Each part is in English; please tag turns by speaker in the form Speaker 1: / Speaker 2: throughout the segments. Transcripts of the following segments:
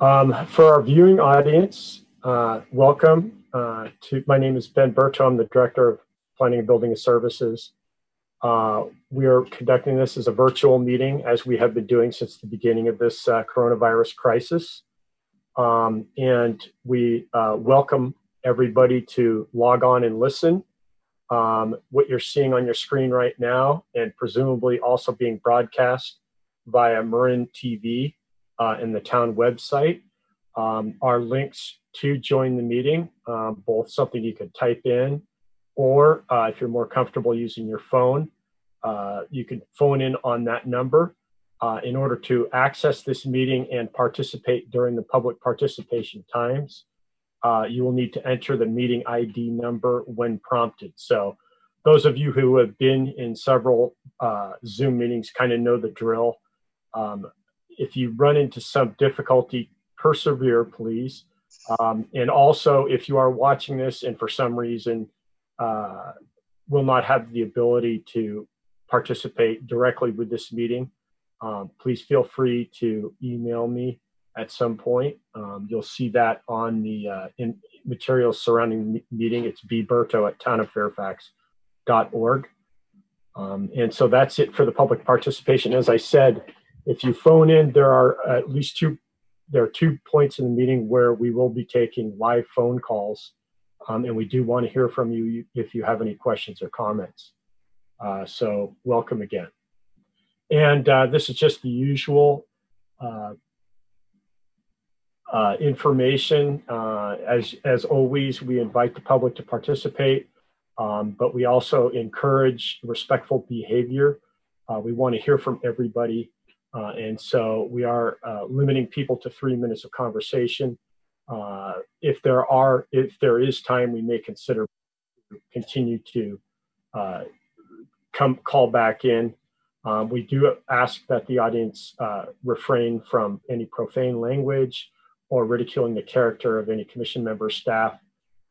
Speaker 1: Um, for our viewing audience, uh, welcome uh, to, my name is Ben Berto. I'm the Director of Planning and Building Services. Uh, we are conducting this as a virtual meeting as we have been doing since the beginning of this uh, coronavirus crisis. Um, and we uh, welcome everybody to log on and listen. Um, what you're seeing on your screen right now, and presumably also being broadcast via Marin TV uh, the town website, um, are links to join the meeting, um, both something you could type in, or uh, if you're more comfortable using your phone, uh, you can phone in on that number uh, in order to access this meeting and participate during the public participation times. Uh, you will need to enter the meeting ID number when prompted. So those of you who have been in several uh, Zoom meetings kind of know the drill. Um, if you run into some difficulty, persevere, please. Um, and also, if you are watching this and for some reason uh, will not have the ability to participate directly with this meeting, um, please feel free to email me at some point. Um, you'll see that on the uh, materials surrounding the meeting. It's bberto at townoffairfax.org. Um, and so that's it for the public participation. As I said, if you phone in, there are at least two, there are two points in the meeting where we will be taking live phone calls. Um, and we do want to hear from you if you have any questions or comments. Uh, so welcome again. And uh, this is just the usual uh, uh information. Uh, as, as always, we invite the public to participate, um, but we also encourage respectful behavior. Uh, we want to hear from everybody. And so we are limiting people to three minutes of conversation. if there are, if there is time, we may consider continue to come call back in. Um, we do ask that the audience uh, refrain from any profane language or ridiculing the character of any commission member, staff,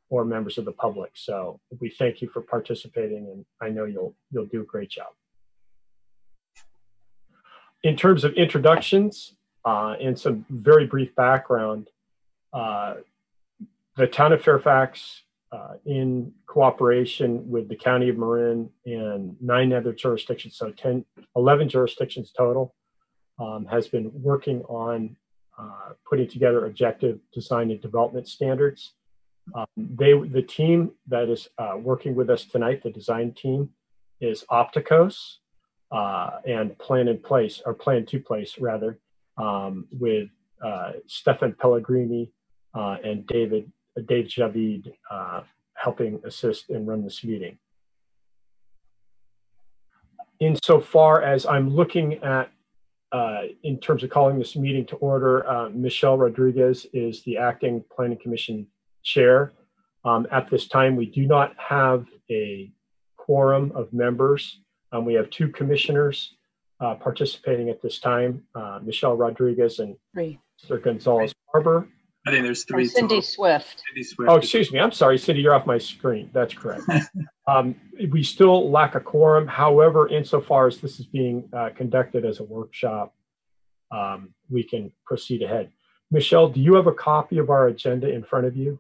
Speaker 1: or members of the public. So we thank you for participating, and I know you'll you'll do a great job. In terms of introductions uh, and some very brief background, uh, the town of Fairfax uh, in cooperation with the County of Marin and nine other jurisdictions, so 10, 11 jurisdictions total, um, has been working on uh, putting together objective design and development standards. Um, they, the team that is uh, working with us tonight, the design team, is Opticos uh, and Plan in Place, or Plan to Place rather, um, with uh, Stefan Pellegrini uh, and David Dave Javid uh, helping assist and run this meeting. Insofar as I'm looking at, uh, in terms of calling this meeting to order, uh, Michelle Rodriguez is the acting Planning Commission chair. Um, at this time, we do not have a quorum of members. Um, we have two commissioners uh, participating at this time, uh, Michelle Rodriguez and
Speaker 2: Three.
Speaker 1: Mr. Gonzalez Parber.
Speaker 3: I think there's three.
Speaker 2: Cindy. Swift.
Speaker 3: Cindy Swift.
Speaker 1: Oh, excuse me. I'm sorry, Cindy. You're off my screen. That's correct. um, we still lack a quorum. However, insofar as this is being uh, conducted as a workshop, um, we can proceed ahead. Michelle, do you have a copy of our agenda in front of you?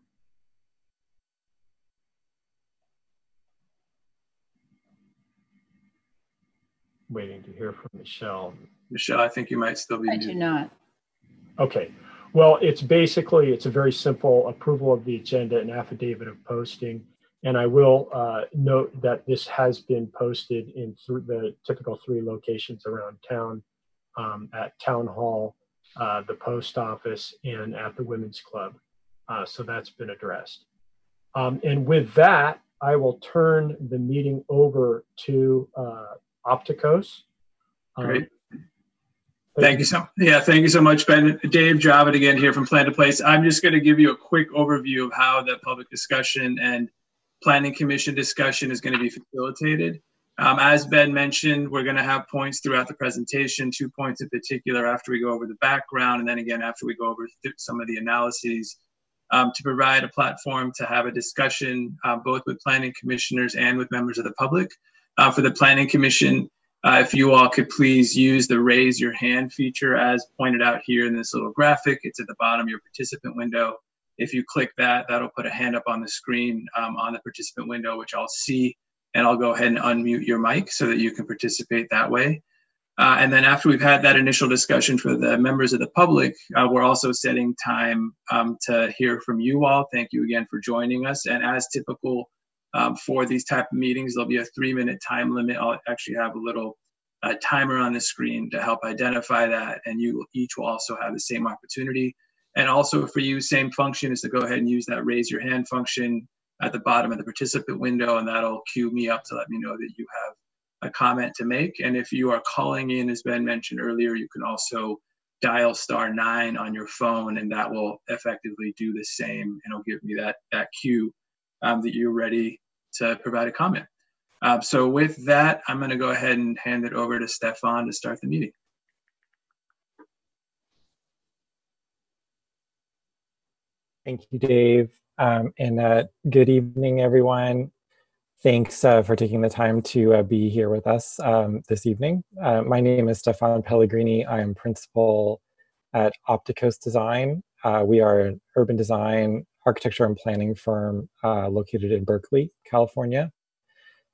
Speaker 1: Waiting to hear from Michelle.
Speaker 3: Michelle, I think you might still be.
Speaker 2: I do not.
Speaker 1: Okay. Well, it's basically, it's a very simple approval of the agenda and affidavit of posting. And I will uh, note that this has been posted in th the typical three locations around town, um, at Town Hall, uh, the post office, and at the Women's Club. Uh, so that's been addressed. Um, and with that, I will turn the meeting over to Opticos. Um,
Speaker 3: Great. Thank you so yeah, thank you so much, Ben. Dave Javid again here from Plan to Place. I'm just going to give you a quick overview of how that public discussion and planning commission discussion is going to be facilitated. Um, as Ben mentioned, we're going to have points throughout the presentation, two points in particular after we go over the background, and then again after we go over some of the analyses um, to provide a platform to have a discussion uh, both with planning commissioners and with members of the public. Uh, for the planning commission, Uh, if you all could please use the raise your hand feature as pointed out here in this little graphic, it's at the bottom of your participant window. If you click that, that'll put a hand up on the screen um, on the participant window, which I'll see, and I'll go ahead and unmute your mic so that you can participate that way. Uh, and then after we've had that initial discussion for the members of the public, uh, we're also setting time um, to hear from you all. Thank you again for joining us. And as typical um, for these type of meetings. There'll be a three minute time limit. I'll actually have a little uh, timer on the screen to help identify that. And you each will also have the same opportunity. And also for you, same function is to go ahead and use that raise your hand function at the bottom of the participant window, and that'll cue me up to let me know that you have a comment to make. And if you are calling in, as Ben mentioned earlier, you can also dial star nine on your phone, and that will effectively do the same, and it'll give me that that cue um, that you're ready to provide a comment. Uh, so with that, I'm going to go ahead and hand it over to Stefan to start the meeting.
Speaker 2: Thank you, Dave. Um, and uh, good evening, everyone. Thanks uh, for taking the time to uh, be here with us um, this evening. Uh, my name is Stefan Pellegrini. I am principal at Opticos Design. Uh, we are an urban design architecture and planning firm uh, located in Berkeley, California.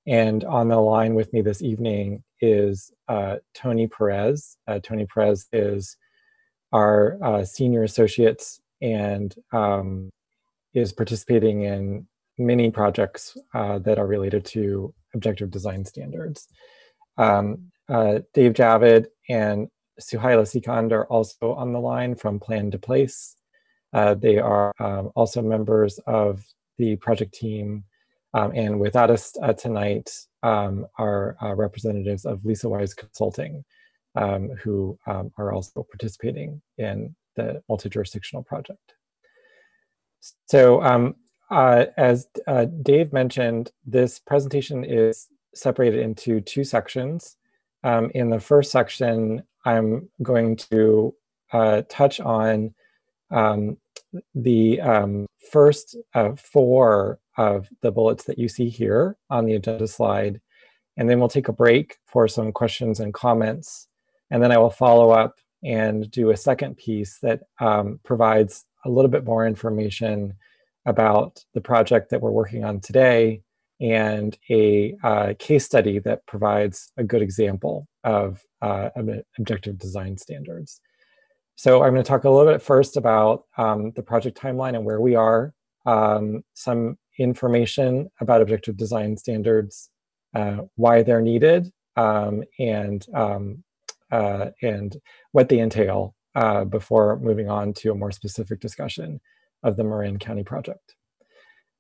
Speaker 2: And on the line with me this evening is uh, Tony Perez. Uh, Tony Perez is our uh, senior associates and um, is participating in many projects uh, that are related to objective design standards. Um, uh, Dave Javid and Suhaila Sikand are also on the line from Plan to Place. Uh, they are um, also members of the project team. Um, and without us uh, tonight um, are uh, representatives of Lisa Wise Consulting, um, who um, are also participating in the multi-jurisdictional project. So um, uh, as uh, Dave mentioned, this presentation is separated into two sections. in the first section, I'm going to uh, touch on um, the um, first uh, four of the bullets that you see here on the agenda slide, and then we'll take a break for some questions and comments, and then I will follow up and do a second piece that um, provides a little bit more information about the project that we're working on today and a uh, case study that provides a good example of uh, objective design standards. So I'm going to talk a little bit first about um, the project timeline and where we are, um, some information about objective design standards, uh, why they're needed, um, and, um, uh, and what they entail uh, before moving on to a more specific discussion of the Marin County project.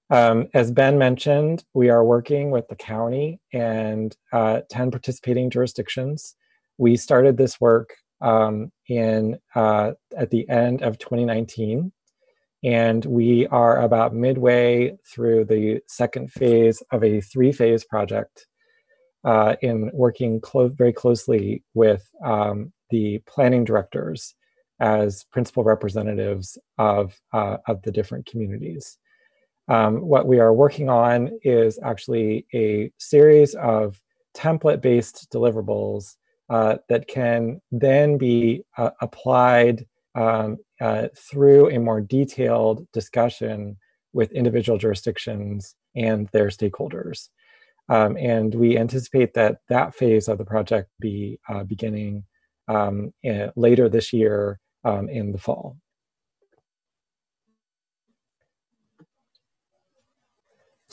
Speaker 2: Um, as Ben mentioned, we are working with the county and uh, 10 participating jurisdictions. We started this work um, in uh, at the end of 2019, and we are about midway through the second phase of a three-phase project uh, in working clo very closely with um, the planning directors as principal representatives of, uh, of the different communities. Um, what we are working on is actually a series of template-based deliverables uh, that can then be uh, applied um, uh, through a more detailed discussion with individual jurisdictions and their stakeholders. Um, and we anticipate that that phase of the project be uh, beginning um, in, later this year um, in the fall.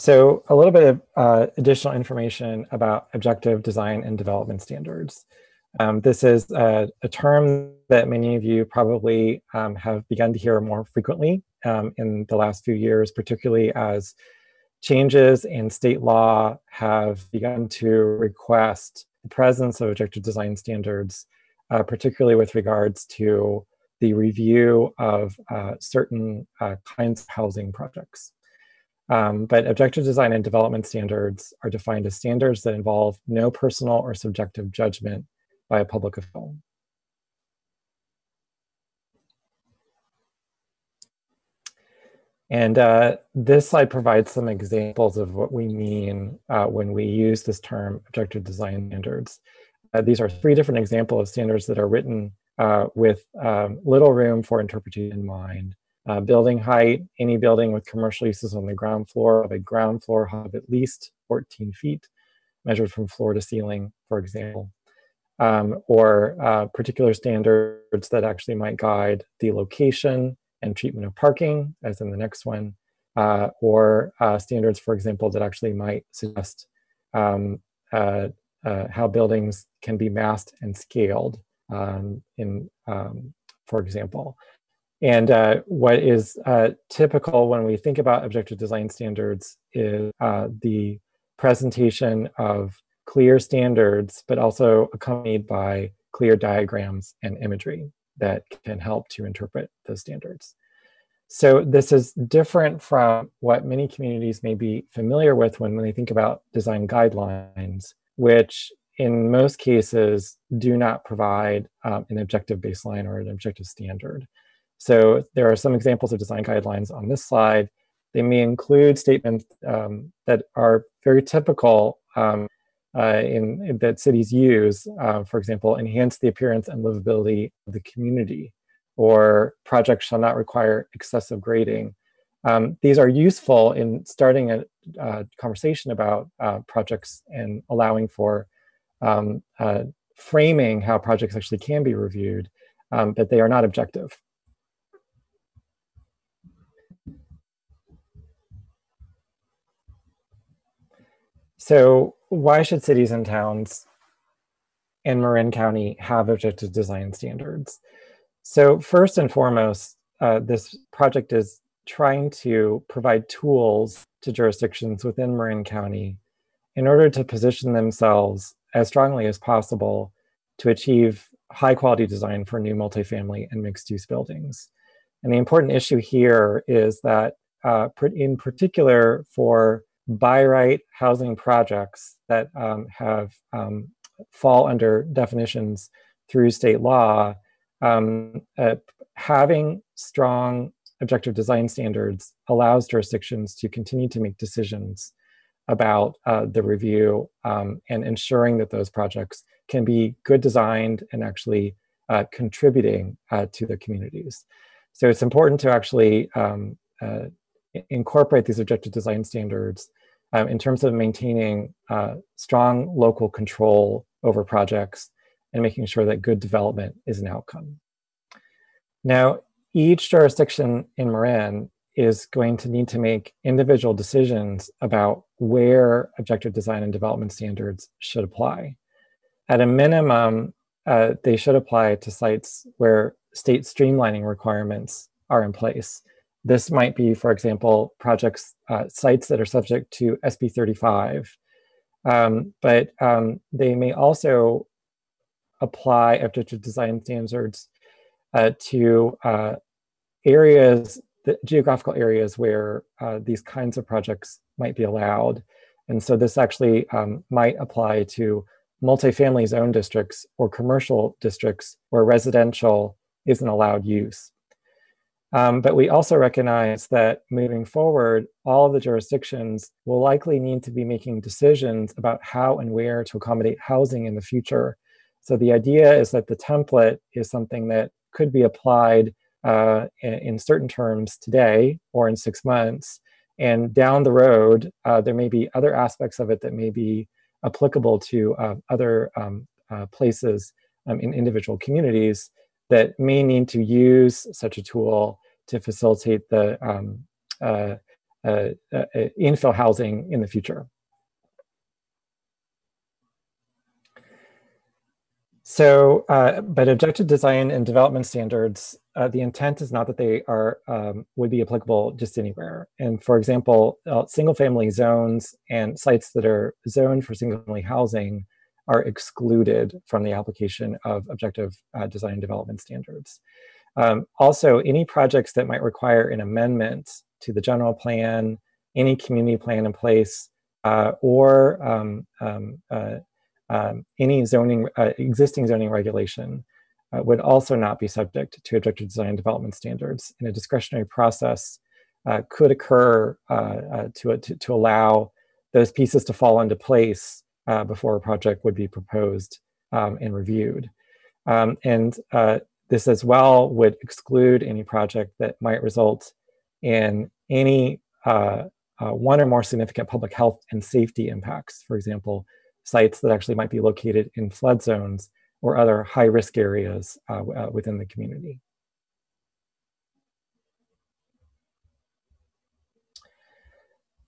Speaker 2: So a little bit of uh, additional information about objective design and development standards. Um, this is a, a, term that many of you probably um, have begun to hear more frequently um, in the last few years, particularly as changes in state law have begun to request the presence of objective design standards, uh, particularly with regards to the review of uh, certain uh, kinds of housing projects. Um, but objective design and development standards are defined as standards that involve no personal or subjective judgment by a public official. And uh, this slide provides some examples of what we mean uh, when we use this term objective design standards. uh, these are three different examples of standards that are written uh, with um, little room for interpretation in mind. Uh, building height, any building with commercial uses on the ground floor of a ground floor of at least 14 feet, measured from floor to ceiling, for example. Um, or uh, particular standards that actually might guide the location and treatment of parking, as in the next one, uh, or uh, standards, for example, that actually might suggest um, uh, uh, how buildings can be massed and scaled um, in, um, for example. And uh, what is uh, typical when we think about objective design standards is uh, the presentation of clear standards, but also accompanied by clear diagrams and imagery that can help to interpret those standards. So this is different from what many communities may be familiar with when, when they think about design guidelines, which in most cases do not provide um, an objective baseline or an objective standard. So there are some examples of design guidelines on this slide. They may include statements um, that are very typical um, uh, in, in, that cities use. Uh, for example, enhance the appearance and livability of the community, or projects shall not require excessive grading. Um, these are useful in starting a, conversation about uh, projects and allowing for um, uh, framing how projects actually can be reviewed, um, but they are not objective. So why should cities and towns in Marin County have objective design standards? So first and foremost, uh, this project is trying to provide tools to jurisdictions within Marin County in order to position themselves as strongly as possible to achieve high quality design for new multifamily and mixed use buildings. And the important issue here is that uh, in particular for by right housing projects that um, have um, fall under definitions through state law, um, uh, having strong objective design standards allows jurisdictions to continue to make decisions about uh, the review um, and ensuring that those projects can be good designed and actually uh, contributing uh, to the communities. So it's important to actually um, uh, incorporate these objective design standards um, in terms of maintaining uh, strong local control over projects and making sure that good development is an outcome. Now, each jurisdiction in Marin is going to need to make individual decisions about where objective design and development standards should apply. At a minimum, uh, they should apply to sites where state streamlining requirements are in place. This might be, for example, projects, uh, sites that are subject to SB 35, um, but um, they may also apply objective design standards uh, to uh, areas, the geographical areas where uh, these kinds of projects might be allowed. And so this actually um, might apply to multifamily zone districts or commercial districts where residential isn't allowed use. Um, but we also recognize that moving forward, all the jurisdictions will likely need to be making decisions about how and where to accommodate housing in the future. So the idea is that the template is something that could be applied uh, in certain terms today or in six months. And down the road, uh, there may be other aspects of it that may be applicable to uh, other um, uh, places um, in individual communities that may need to use such a tool to facilitate the um, uh, uh, uh, infill housing in the future. So, uh, but objective design and development standards, uh, the intent is not that they are um, would be applicable just anywhere. And for example, uh, single family zones and sites that are zoned for single family housing are excluded from the application of objective uh, design and development standards. Um, also, any projects that might require an amendment to the general plan, any community plan in place, uh, or um, um, uh, um, any zoning, uh, existing zoning regulation uh, would also not be subject to objective design development standards. And a discretionary process uh, could occur to, to, to allow those pieces to fall into place uh, before a project would be proposed um, and reviewed. Um, and uh, this as well would exclude any project that might result in any uh, uh, one or more significant public health and safety impacts. For example, sites that actually might be located in flood zones or other high risk areas uh, uh, within the community.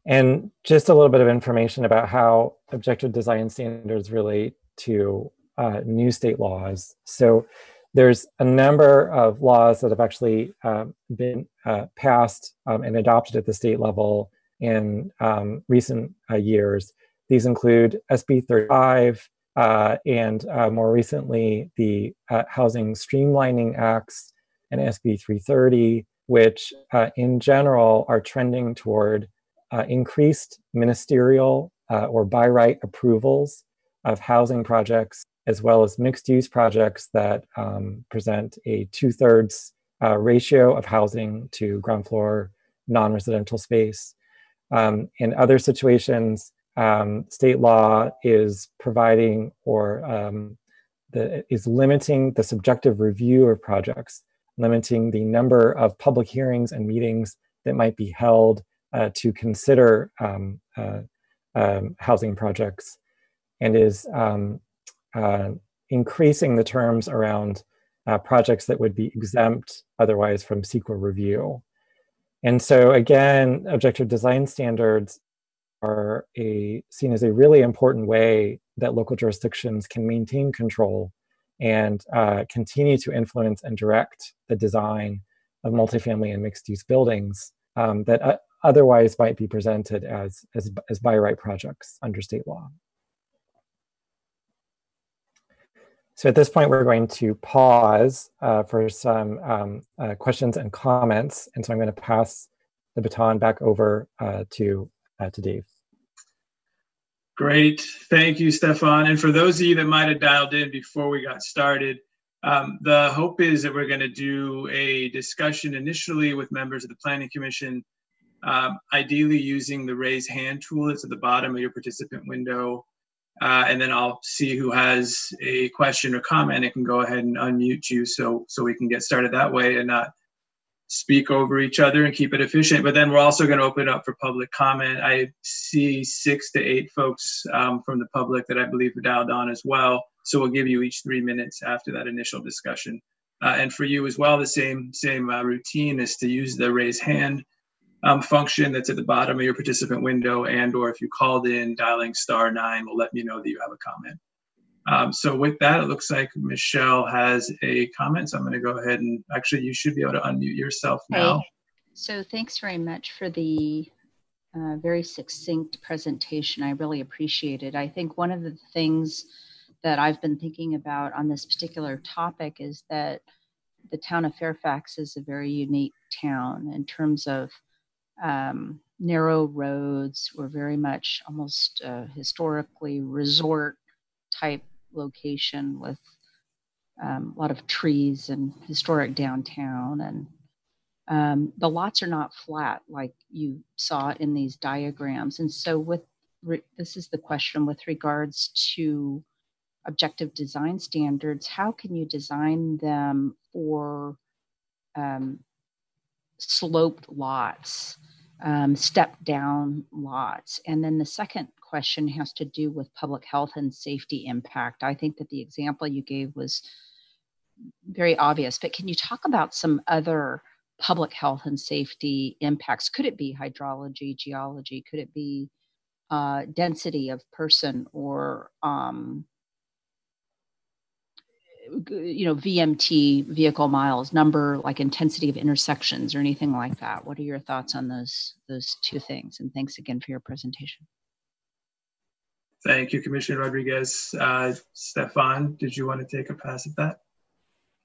Speaker 2: And just a little bit of information about how objective design standards relate to uh, new state laws. So there's a number of laws that have actually uh, been uh, passed um, and adopted at the state level in um, recent uh, years. These include SB 35 uh, and uh, more recently the Housing Streamlining Acts and SB 330, which in general are trending toward increased ministerial or by right approvals of housing projects as well as mixed use projects that um, present a two thirds uh, ratio of housing to ground floor non residential space. Um, in other situations, um, state law is providing or um, the, is limiting the subjective review of projects, limiting the number of public hearings and meetings that might be held uh, to consider um, uh, um, housing projects, and is um, uh, increasing the terms around uh, projects that would be exempt otherwise from CEQA review. And so again, objective design standards are a, seen as a really important way that local jurisdictions can maintain control and uh, continue to influence and direct the design of multifamily and mixed use buildings um, that uh, otherwise might be presented as, as, as by right projects under state law. So at this point, we're going to pause uh, for some um, uh, questions and comments. And so I'm going to pass the baton back over uh, to, uh, to Dave.
Speaker 3: Great. Thank you, Stefan. And for those of you that might have dialed in before we got started, um, the hope is that we're going to do a discussion initially with members of the Planning Commission, um, ideally using the raise hand tool that's at the bottom of your participant window uh, and then I'll see who has a question or comment and can go ahead and unmute you so so we can get started that way and not speak over each other and keep it efficient. But then we're also going to open up for public comment. I see six to eight folks um, from the public that I believe are dialed on as well. So we'll give you each three minutes after that initial discussion. Uh, and for you as well, the same same uh, routine is to use the raise hand um, function that's at the bottom of your participant window and or if you called in dialing star nine will let me know that you have a comment. Um, so with that, it looks like Michelle has a comment. So I'm going to go ahead and actually you should be able to unmute yourself now. Hey.
Speaker 4: So thanks very much for the uh, very succinct presentation. I really appreciate it. I think one of the things that I've been thinking about on this particular topic is that the town of Fairfax is a very unique town in terms of um, narrow roads. Were very much almost historically resort type location with um, a lot of trees and historic downtown. And um, the lots are not flat like you saw in these diagrams. And so with re- this is the question with regards to objective design standards how can you design them for um, sloped lots, um, step down lots. And then the second question has to do with public health and safety impact. I think that the example you gave was very obvious, but can you talk about some other public health and safety impacts? Could it be hydrology, geology? Could it be uh, density of person or um, you know vmt vehicle miles number like intensity of intersections or anything like that. What are your thoughts on those those two things? And thanks again for your presentation.
Speaker 3: Thank you commissioner rodriguez. Uh, stefan did you want to take a pass at that?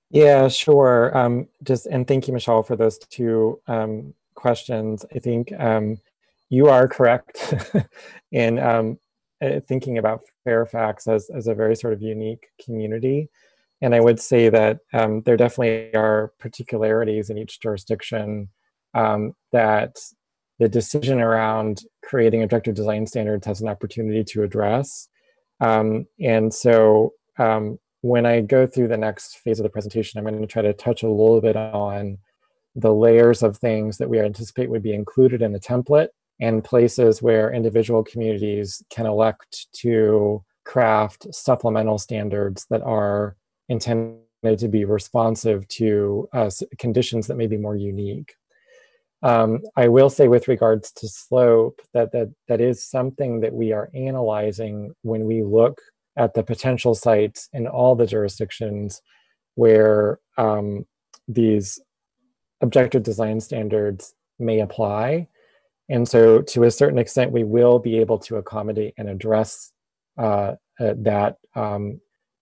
Speaker 2: Yeah sure. Um, just and thank you michelle for those two um, questions. I think um, you are correct in um, uh, thinking about fairfax as, as a very sort of unique community and I would say that um, there definitely are particularities in each jurisdiction um, that the decision around creating objective design standards has an opportunity to address. Um, and so um, when I go through the next phase of the presentation, I'm going to try to touch a little bit on the layers of things that we anticipate would be included in the template and places where individual communities can elect to craft supplemental standards that are intended to be responsive to uh, conditions that may be more unique. Um, I will say with regards to slope that, that that is something that we are analyzing when we look at the potential sites in all the jurisdictions where um, these objective design standards may apply. And so to a certain extent, we will be able to accommodate and address uh, uh, that um,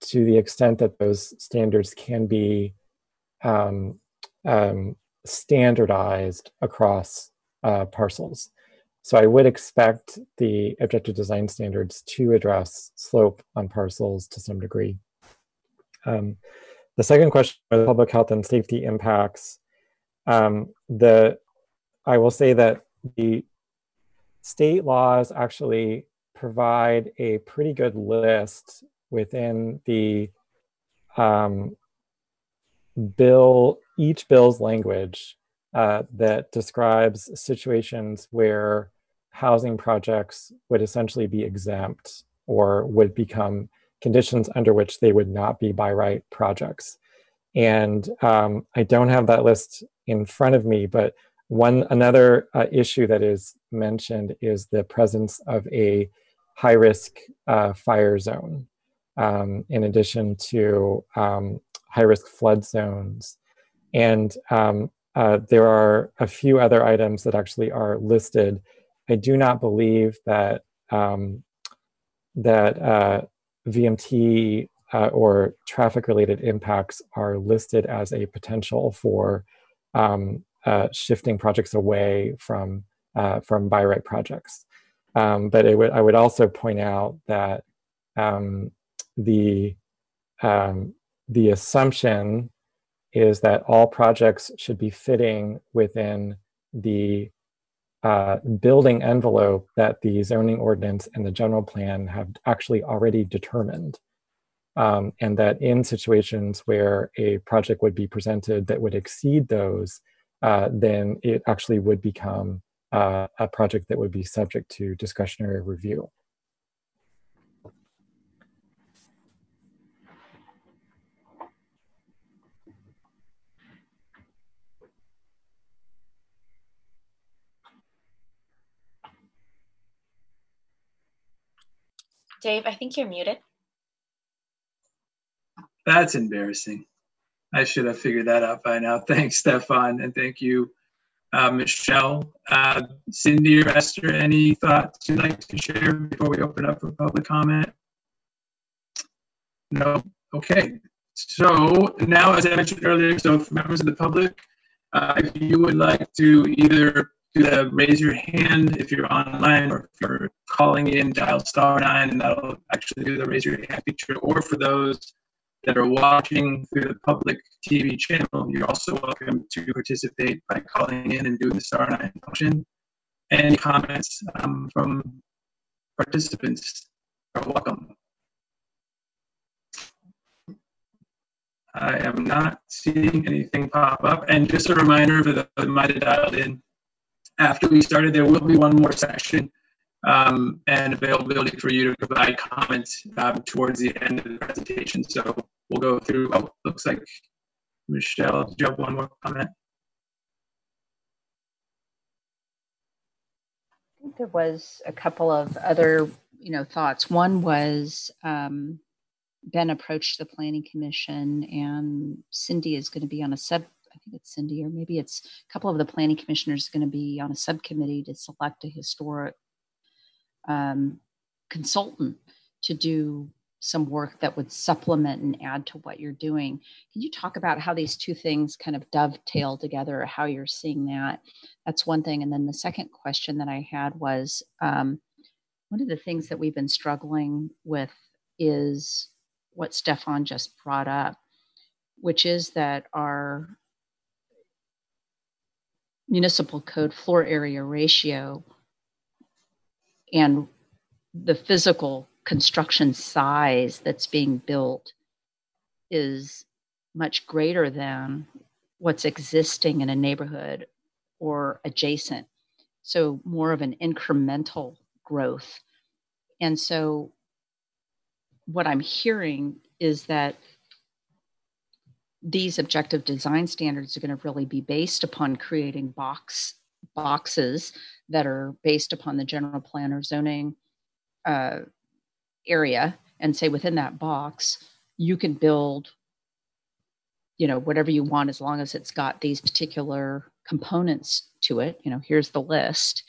Speaker 2: to the extent that those standards can be um, um, standardized across uh, parcels. So I would expect the objective design standards to address slope on parcels to some degree. Um, the second question the public health and safety impacts. Um, the I will say that the state laws actually provide a pretty good list within the um, bill, each bill's language uh, that describes situations where housing projects would essentially be exempt or would become conditions under which they would not be by right projects. And um, I don't have that list in front of me, but one another uh, issue that is mentioned is the presence of a high risk uh, fire zone, um, in addition to um, high risk flood zones. And um, uh, there are a few other items that actually are listed. I do not believe that um, that uh, VMT uh, or traffic related impacts are listed as a potential for um, uh, shifting projects away from uh, from by right projects. Um, but would, I would also point out that um, the um, the assumption is that all projects should be fitting within the uh, building envelope that the zoning ordinance and the general plan have actually already determined. Um, and that in situations where a project would be presented that would exceed those, uh, then it actually would become uh, a project that would be subject to discretionary review.
Speaker 5: Dave, I think you're muted.
Speaker 3: That's embarrassing. I should have figured that out by now. Thanks, Stefan, and thank you, uh, Michelle. Uh, Cindy or Esther, any thoughts you'd like to share before we open up for public comment? No? Okay. So now, as I mentioned earlier, so members of the public, uh, if you would like to either do the raise your hand if you're online or if you're calling in, dial star nine, and that'll actually do the raise your hand feature. Or for those that are watching through the public TV channel, you're also welcome to participate by calling in and doing the star nine function. Any comments um, from participants are welcome. I am not seeing anything pop up. And just a reminder for those that might have dialed in, after we started, there will be one more session um, and availability for you to provide comments um, towards the end of the presentation. So we'll go through, oh, looks like Michelle, do you have one more comment?
Speaker 4: I think there was a couple of other, you know, thoughts. One was um, Ben approached the Planning Commission, and Cindy is going to be on a sub I think it's Cindy, or maybe it's a couple of the planning commissioners going to be on a subcommittee to select a historic um, consultant to do some work that would supplement and add to what you're doing. Can you talk about how these two things kind of dovetail together, or how you're seeing that? That's one thing. And then the second question that I had was um, one of the things that we've been struggling with is what Stefan just brought up, which is that our municipal code floor area ratio and the physical construction size that's being built is much greater than what's existing in a neighborhood or adjacent. So, more of an incremental growth. And so, what I'm hearing is that these objective design standards are going to really be based upon creating box boxes that are based upon the general plan or zoning uh, area. And say within that box you can build you know whatever you want as long as it's got these particular components to it. You know here's the list.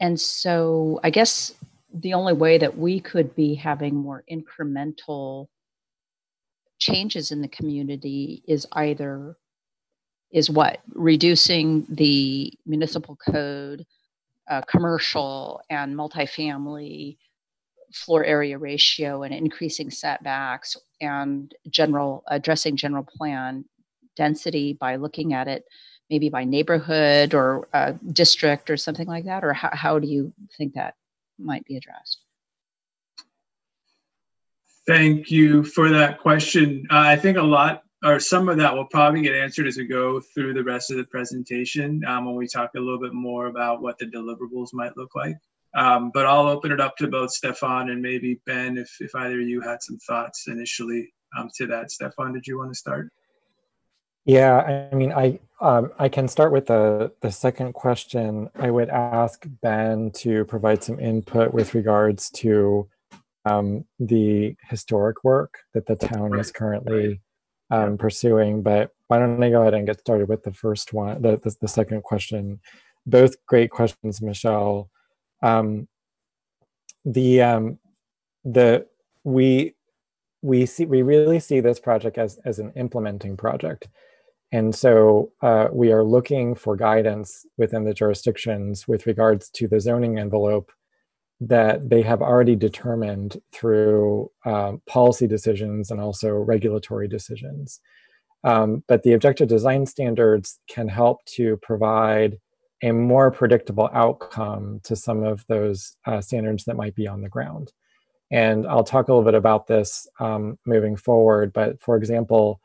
Speaker 4: And so i guess the only way that we could be having more incremental changes in the community is either is what? Reducing the municipal code uh, commercial and multifamily floor area ratio and increasing setbacks and general addressing general plan density by looking at it maybe by neighborhood or uh, district or something like that? Or how, how do you think that might be addressed
Speaker 3: thank you for that question uh, i think a lot or some of that will probably get answered as we go through the rest of the presentation um, when we talk a little bit more about what the deliverables might look like um, but I'll open it up to both Stefan and maybe Ben if, if either of you had some thoughts initially um, to that. Stefan, did you want to start?
Speaker 2: Yeah, I mean, I um, I can start with the the second question. I would ask Ben to provide some input with regards to um, the historic work that the town is currently um, pursuing. But why don't I go ahead and get started with the first one, the the, the second question. Both great questions, Michelle um, the um, the we we see we really see this project as as an implementing project and so uh, we are looking for guidance within the jurisdictions with regards to the zoning envelope that they have already determined through um, policy decisions and also regulatory decisions. Um, but the objective design standards can help to provide a more predictable outcome to some of those uh, standards that might be on the ground. And I'll talk a little bit about this um, moving forward. But for example,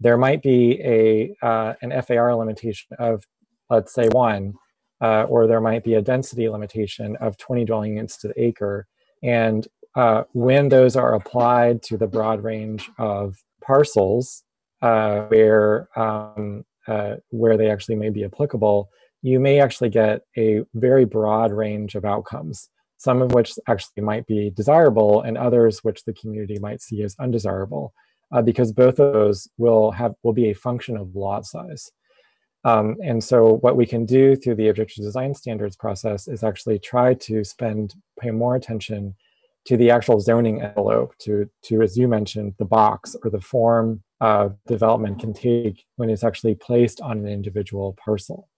Speaker 2: there might be a uh, an FAR limitation of, let's say, one, uh, or there might be a density limitation of 20 dwelling units to the acre. And uh, when those are applied to the broad range of parcels uh, where um, uh, where they actually may be applicable, you may actually get a very broad range of outcomes, some of which actually might be desirable and others which the community might see as undesirable, uh, because both of those will have will be a function of lot size. Um, and so what we can do through the objective design standards process is actually try to spend, pay more attention to the actual zoning envelope, to, to as you mentioned, the box or the form of development can take when it's actually placed on an individual parcel.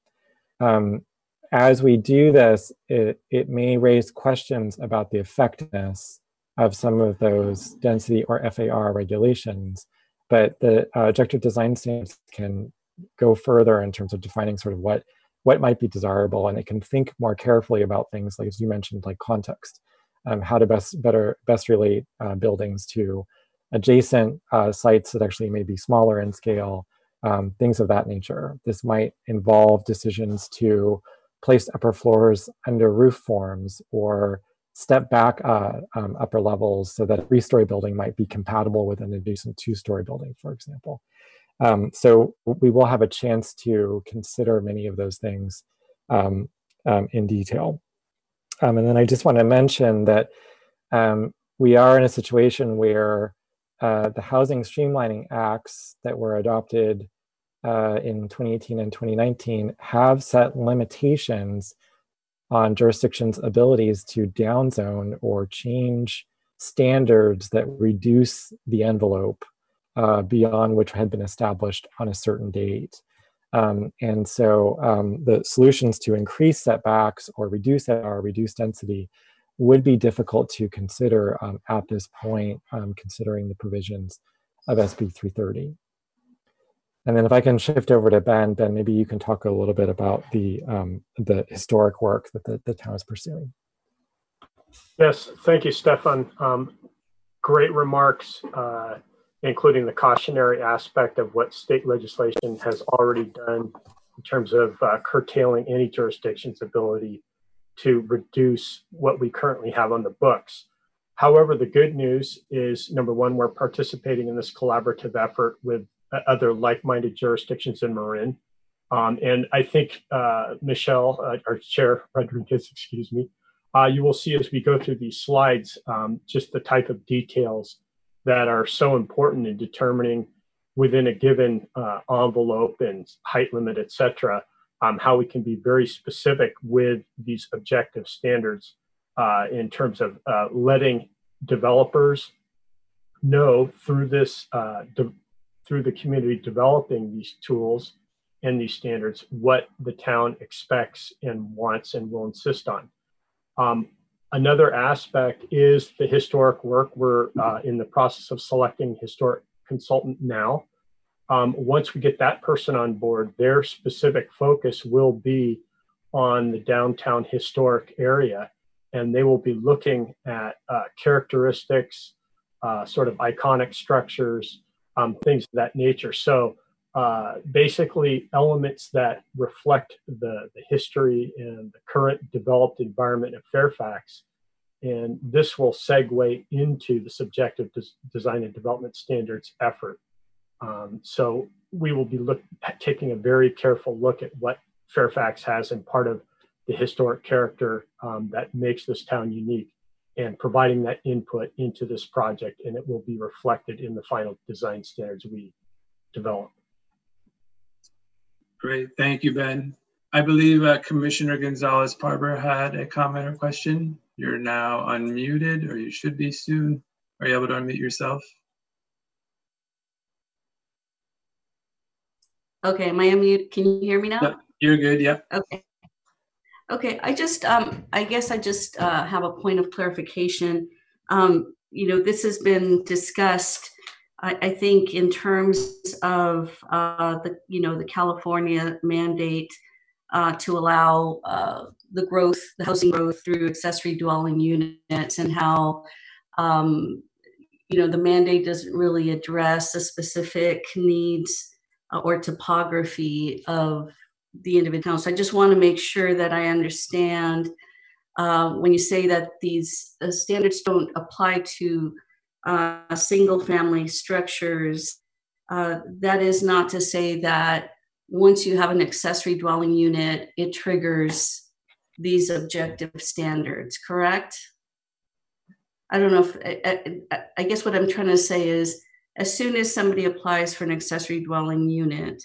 Speaker 2: Um, as we do this, it, it may raise questions about the effectiveness of some of those density or FAR regulations, but the uh, objective design standards can go further in terms of defining sort of what what might be desirable, and it can think more carefully about things like as you mentioned, like context, um, how to best better best relate uh, buildings to adjacent uh, sites that actually may be smaller in scale, um, things of that nature. This might involve decisions to place upper floors under roof forms or step back uh, um, upper levels so that a three-story building might be compatible with an adjacent two-story building, for example. Um, so we will have a chance to consider many of those things um, um in detail. Um, and then I just want to mention that um, we are in a situation where uh, the Housing Streamlining Acts that were adopted uh, in 2018 and 2019 have set limitations on jurisdictions' abilities to downzone or change standards that reduce the envelope uh, beyond which had been established on a certain date. Um, and so um, the solutions to increase setbacks or reduce or reduce density would be difficult to consider um, at this point, um, considering the provisions of SB 330. And then if I can shift over to Ben, Ben, maybe you can talk a little bit about the um, the historic work that the, the town is pursuing.
Speaker 1: Yes, thank you, Stefan. Um, great remarks, uh, including the cautionary aspect of what state legislation has already done in terms of uh, curtailing any jurisdiction's ability to reduce what we currently have on the books. However, the good news is number one, we're participating in this collaborative effort with uh, other like minded jurisdictions in Marin. Um, and I think uh, Michelle, uh, our chair Rodriguez, excuse me, uh, you will see as we go through these slides um, just the type of details that are so important in determining within a given uh, envelope and height limit, et cetera, um, how we can be very specific with these objective standards uh, in terms of uh, letting developers know through this uh, de- through the community developing these tools and these standards what the town expects and wants and will insist on. Um, another aspect is the historic work. We're uh, in the process of selecting historic consultant now. Um, once we get that person on board, their specific focus will be on the downtown historic area, and they will be looking at uh, characteristics, uh, sort of iconic structures, um, things of that nature. So uh, basically elements that reflect the, the history and the current developed environment of Fairfax. And this will segue into the subjective des- design and development standards effort. Um, so we will be look, taking a very careful look at what Fairfax has and part of the historic character um, that makes this town unique and providing that input into this project and it will be reflected in the final design standards we develop.
Speaker 3: Great, thank you, Ben. I believe uh, Commissioner Gonzalez Parber had a comment or question. You're now unmuted, or you should be soon. Are you able to unmute yourself?
Speaker 5: Okay, am I unmute? Can you hear me now?
Speaker 3: You're good, yeah.
Speaker 5: Okay. Okay, I just, um, I guess I just uh, have a point of clarification. Um, you know, this has been discussed I, I think in terms of uh, the you know the California mandate uh, to allow uh, the growth, the housing growth through accessory dwelling units, and how um, you know the mandate doesn't really address the specific needs uh, or topography of the individual. So I just want to make sure that I understand uh, when you say that these uh, standards don't apply to uh, single family structures, uh, that is not to say that once you have an accessory dwelling unit, it triggers these objective standards, correct? I don't know if, I, I, I guess what I'm trying to say is as soon as somebody applies for an accessory dwelling unit,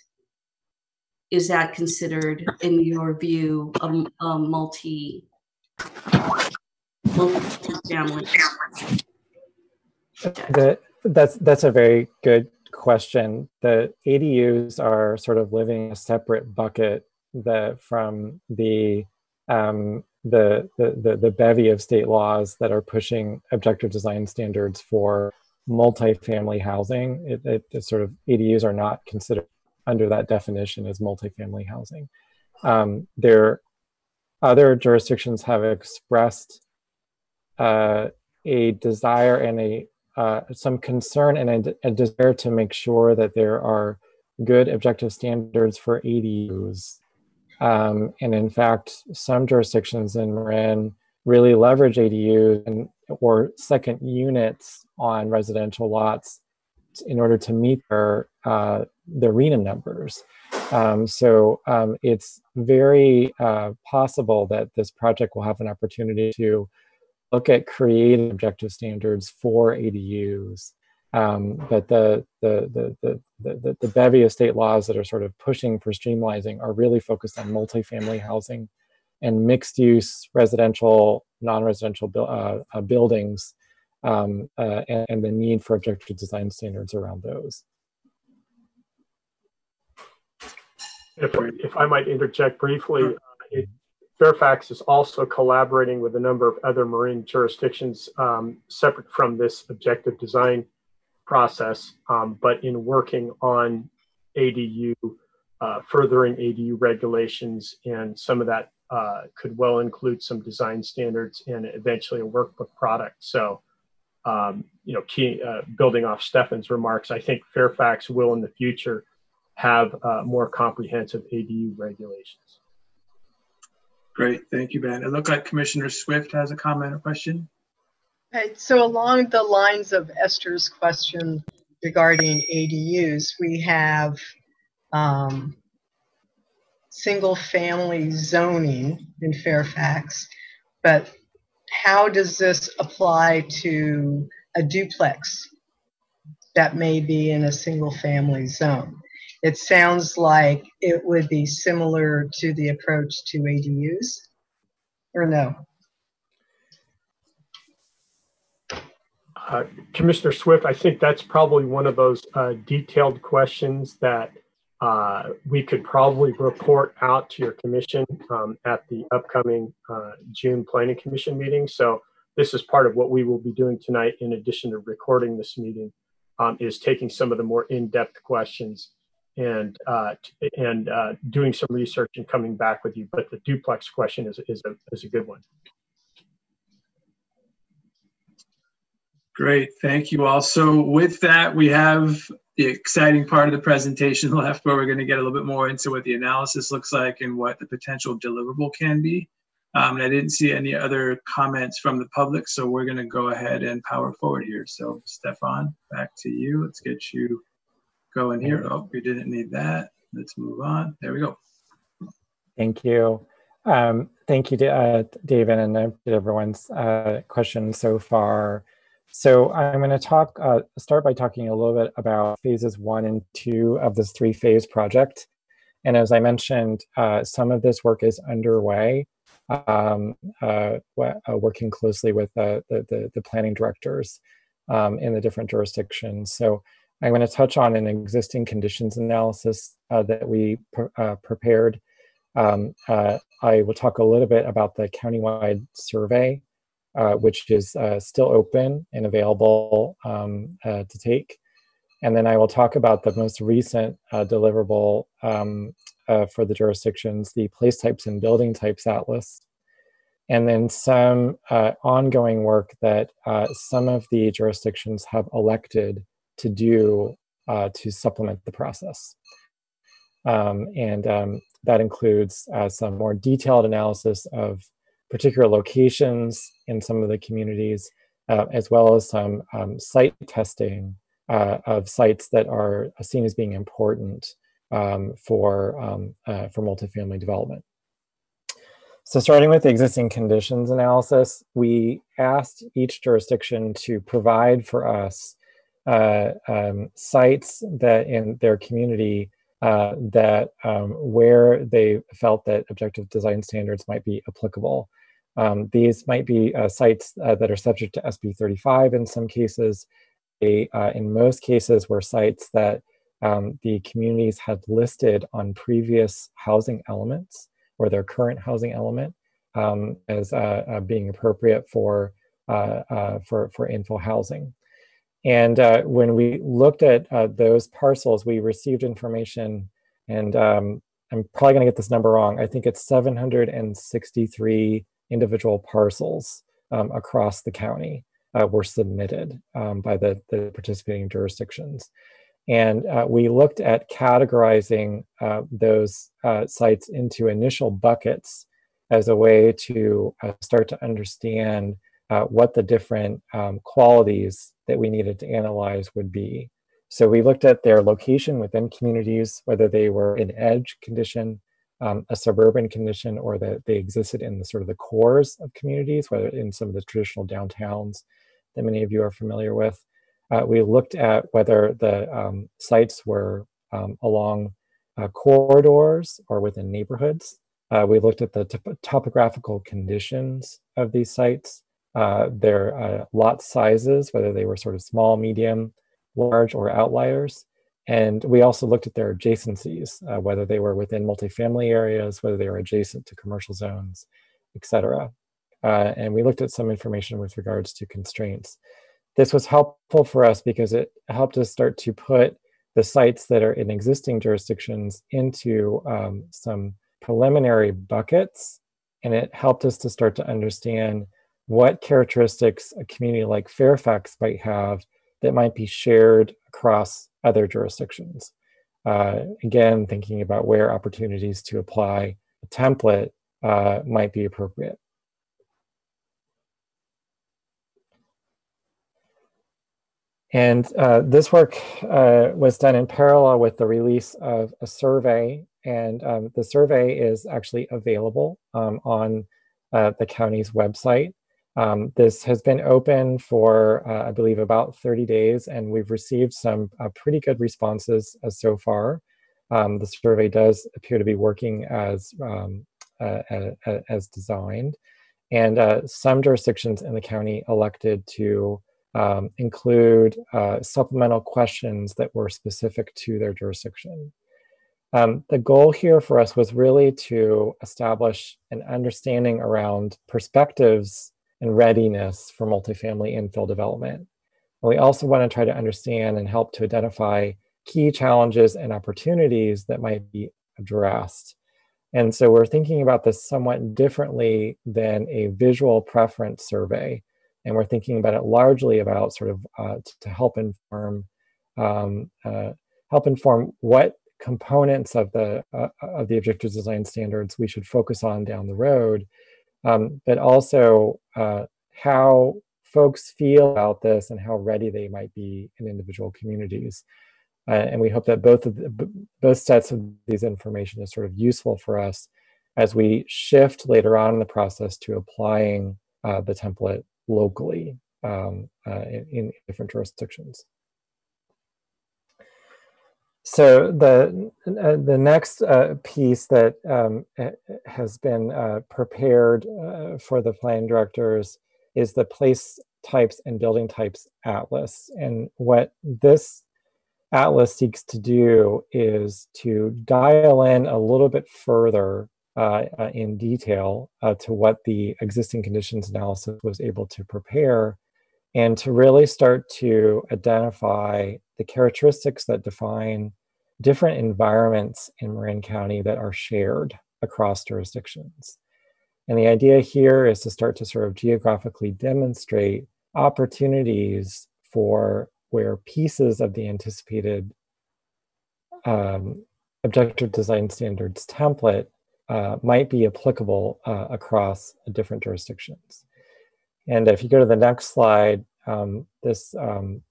Speaker 5: is that considered, in your view, a, a multi multi-family?
Speaker 2: That's that's a very good question. The ADUs are sort of living a separate bucket that from the um, the, the, the, the bevy of state laws that are pushing objective design standards for multifamily housing. It, it, it, sort of ADUs are not considered under that definition as multifamily housing. Um, there, other jurisdictions have expressed uh, a desire and a uh, some concern and a, a, desire to make sure that there are good objective standards for ADUs. Um, and in fact, some jurisdictions in Marin really leverage ADUs and, or second units on residential lots in order to meet their, uh, their RHNA numbers. Um, so um, it's very uh, possible that this project will have an opportunity to look at creating objective standards for ADUs. Um, but the, the, the, the, the, bevy of state laws that are sort of pushing for streamlining are really focused on multifamily housing and mixed use residential, non residential uh, uh, buildings um, uh, and, and, the need for objective design standards around those.
Speaker 1: If, if I might interject briefly, uh, it, Fairfax is also collaborating with a number of other Marin jurisdictions um, separate from this objective design process, um, but in working on ADU uh, furthering ADU regulations, and some of that uh, could well include some design standards and eventually a workbook product. So, um, you know, key, uh, building off Stefan's remarks, I think Fairfax will in the future have uh, more comprehensive ADU regulations.
Speaker 3: Great, thank you, Ben. It looked like Commissioner Swift has a comment or question.
Speaker 6: Okay, so along the lines of Esther's question regarding ADUs, we have um, single family zoning in Fairfax, but how does this apply to a duplex that may be in a single family zone? It sounds like it would be similar to the approach to ADUs, or no?
Speaker 1: Uh, Commissioner Swift, I think that's probably one of those uh, detailed questions that uh, we could probably report out to your commission um, at the upcoming uh, June Planning Commission meeting. So this is part of what we will be doing tonight in addition to recording this meeting um, is taking some of the more in-depth questions and uh, and uh, doing some research and coming back with you. But the duplex question is, is, a, is a good one.
Speaker 3: Great, thank you all. So with that, we have the exciting part of the presentation left where we're going to get a little bit more into what the analysis looks like and what the potential deliverable can be. Um, and I didn't see any other comments from the public, so we're going to go ahead and power forward here. So Stefan, back to you. Let's get you going here. Oh, we didn't need that. Let's move on. There we go.
Speaker 2: Thank you. Um, thank you, uh, David, and everyone's uh, questions so far. So I'm going to talk, uh, start by talking a little bit about phases one and two of this three phase project. And as I mentioned, uh, some of this work is underway, um, uh, uh working closely with the, the, the planning directors um, in the different jurisdictions. So I'm going to touch on an existing conditions analysis uh, that we pr uh, prepared. Um, I will talk a little bit about the countywide survey uh, which is uh, still open and available um, uh, to take. And then I will talk about the most recent uh, deliverable um, uh, for the jurisdictions, the place types and building types atlas. And then some ongoing work that some of the jurisdictions have elected to do to supplement the process. Um, and um, that includes some more detailed analysis of particular locations in some of the communities, uh, as well as some um, site testing uh, of sites that are seen as being important um, for, um, uh, for multifamily development. So starting with the existing conditions analysis, we asked each jurisdiction to provide for us uh, um, sites that in their community uh, that um, where they felt that objective design standards might be applicable. Um, these might be uh, sites uh, that are subject to SB 35 in some cases. They, uh, in most cases, were sites that um, the communities had listed on previous housing elements or their current housing element um, as uh, being appropriate for, for, for infill housing. And when we looked at those parcels, we received information, and um, I'm probably going to get this number wrong. I think it's 763 individual parcels um, across the county uh, were submitted um, by the, the participating jurisdictions. And uh, we looked at categorizing uh, those uh, sites into initial buckets as a way to uh, start to understand uh, what the different um, qualities that we needed to analyze would be. So we looked at their location within communities, whether they were in edge condition, um, a suburban condition or that they existed in the sort of the cores of communities, whether in some of the traditional downtowns that many of you are familiar with. Uh, we looked at whether the um, sites were um, along uh, corridors or within neighborhoods. Uh, we looked at the top topographical conditions of these sites, uh, their uh, lot sizes, whether they were sort of small, medium, large, or outliers, and we also looked at their adjacencies, uh, whether they were within multifamily areas, whether they were adjacent to commercial zones, et cetera. Uh, and we looked at some information with regards to constraints. This was helpful for us because it helped us start to put the sites that are in existing jurisdictions into um, some preliminary buckets. And it helped us to start to understand what characteristics a community like Fairfax might have that might be shared across other jurisdictions. Uh, again, thinking about where opportunities to apply a template uh, might be appropriate. And uh, this work uh, was done in parallel with the release of a survey. And um, the survey is actually available um, on uh, the county's website. Um, this has been open for, uh, I believe, about 30 days, and we've received some uh, pretty good responses uh, so far. Um, the survey does appear to be working as, um, as designed. And some jurisdictions in the county elected to um, include uh, supplemental questions that were specific to their jurisdiction. Um, the goal here for us was really to establish an understanding around perspectives and readiness for multifamily infill development. And we also want to try to understand and help to identify key challenges and opportunities that might be addressed. And so we're thinking about this somewhat differently than a visual preference survey and we're thinking about it largely about sort of uh, to help inform um, uh, help inform what components of the uh, of the objective design standards we should focus on down the road, um, but also uh, how folks feel about this and how ready they might be in individual communities. Uh, and we hope that both of the, both sets of these information is sort of useful for us as we shift later on in the process to applying uh, the template locally um, uh, in, in, different jurisdictions. So the uh, the next uh, piece that um, has been uh, prepared uh, for the plan directors is the place types and building types atlas. And what this atlas seeks to do is to dial in a little bit further uh, uh, in detail to what the existing conditions analysis was able to prepare and to really start to identify the characteristics that define different environments in Marin County that are shared across jurisdictions. And the idea here is to start to sort of geographically demonstrate opportunities for where pieces of the anticipated um, objective design standards template uh, might be applicable uh, across different jurisdictions. And if you go to the next slide, um, this um,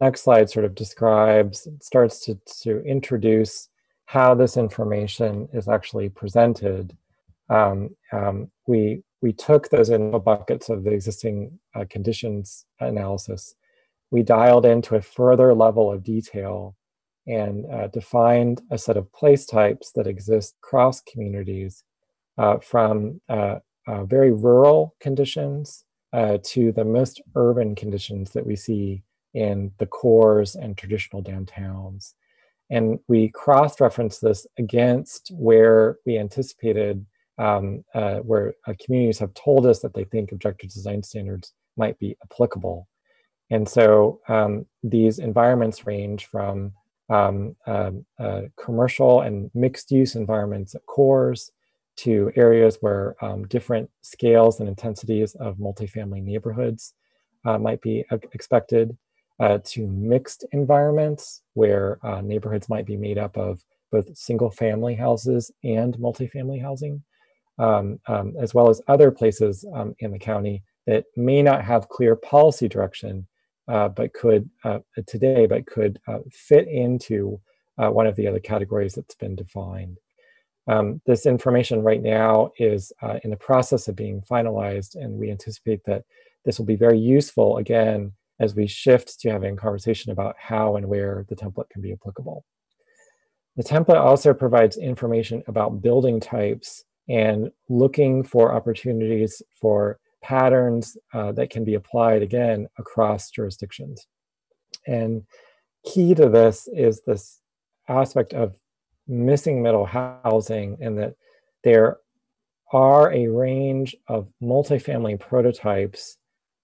Speaker 2: next slide sort of describes, starts to, to introduce how this information is actually presented. Um, um we, we took those in buckets of the existing uh, conditions analysis. We dialed into a further level of detail and uh, defined a set of place types that exist across communities uh, from uh, uh very rural conditions uh, to the most urban conditions that we see in the cores and traditional downtowns. And we cross reference this against where we anticipated, um, uh, where communities have told us that they think objective design standards might be applicable. And so um, these environments range from um, uh, uh, commercial and mixed use environments at cores to areas where um, different scales and intensities of multifamily neighborhoods uh, might be expected uh, to mixed environments where uh, neighborhoods might be made up of both single family houses and multifamily housing, um, um, as well as other places um, in the county that may not have clear policy direction uh, but could uh, today, but could uh, fit into uh, one of the other categories that's been defined. Um, this information right now is in the process of being finalized, and we anticipate that this will be very useful again as we shift to having a conversation about how and where the template can be applicable. The template also provides information about building types and looking for opportunities for patterns uh, that can be applied again across jurisdictions. And key to this is this aspect of missing middle housing, and that there are a range of multifamily prototypes,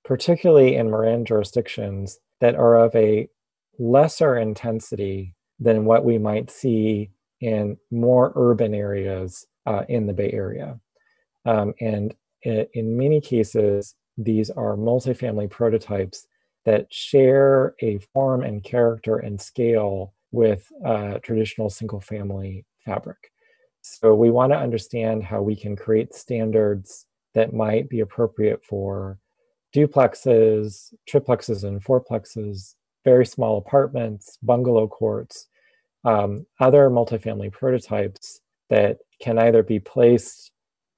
Speaker 2: particularly in Marin jurisdictions, that are of a lesser intensity than what we might see in more urban areas uh, in the Bay Area. Um, and in many cases, these are multifamily prototypes that share a form and character and scale with uh, traditional single family fabric. So we want to understand how we can create standards that might be appropriate for duplexes, triplexes, and fourplexes, very small apartments, bungalow courts, um, other multifamily prototypes that can either be placed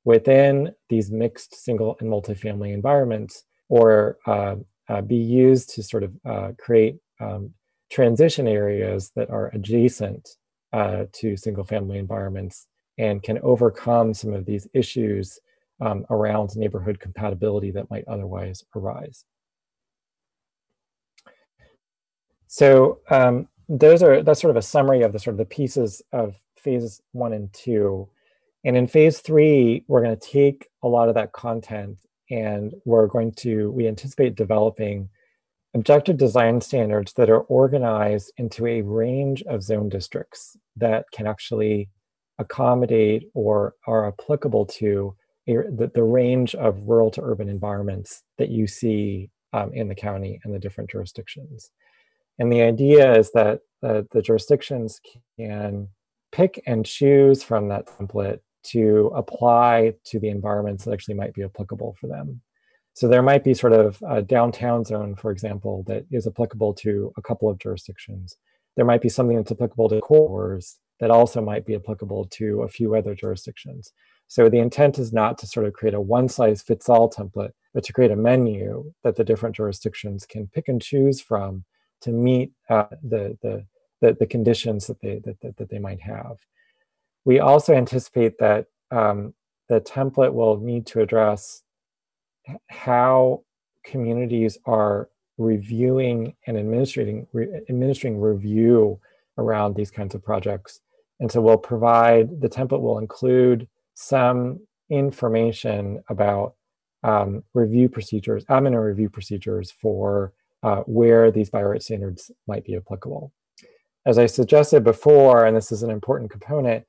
Speaker 2: within these mixed single and multifamily environments or uh, uh, be used to sort of uh, create um, transition areas that are adjacent uh, to single family environments and can overcome some of these issues um, around neighborhood compatibility that might otherwise arise. So um, those are that's sort of a summary of the sort of the pieces of phases one and two and in phase three, we're going to take a lot of that content and we're going to, we anticipate developing objective design standards that are organized into a range of zone districts that can actually accommodate or are applicable to the, the, range of rural to urban environments that you see um, in the county and the different jurisdictions. And the idea is that uh, the jurisdictions can pick and choose from that template to apply to the environments that actually might be applicable for them. So there might be sort of a downtown zone, for example, that is applicable to a couple of jurisdictions. There might be something that's applicable to corridors that also might be applicable to a few other jurisdictions. So the intent is not to sort of create a one size fits all template, but to create a menu that the different jurisdictions can pick and choose from to meet uh, the, the, the, the, conditions that they, that, that, that they might have. We also anticipate that um, the template will need to address how communities are reviewing and administrating re, administering review around these kinds of projects. And so we'll provide, the template will include some information about um, review procedures, admin and review procedures for uh, where these right standards might be applicable. As I suggested before, and this is an important component,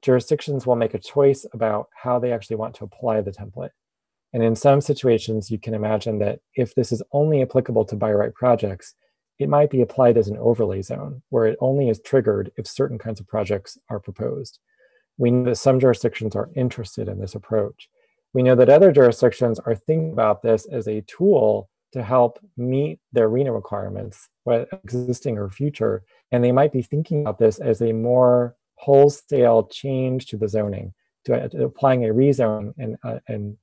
Speaker 2: jurisdictions will make a choice about how they actually want to apply the template. And in some situations, you can imagine that if this is only applicable to right projects, it might be applied as an overlay zone where it only is triggered if certain kinds of projects are proposed. We know that some jurisdictions are interested in this approach. We know that other jurisdictions are thinking about this as a tool to help meet their RHNA requirements, whether existing or future. And they might be thinking about this as a more wholesale change to the zoning, to, to applying a rezone and, uh, and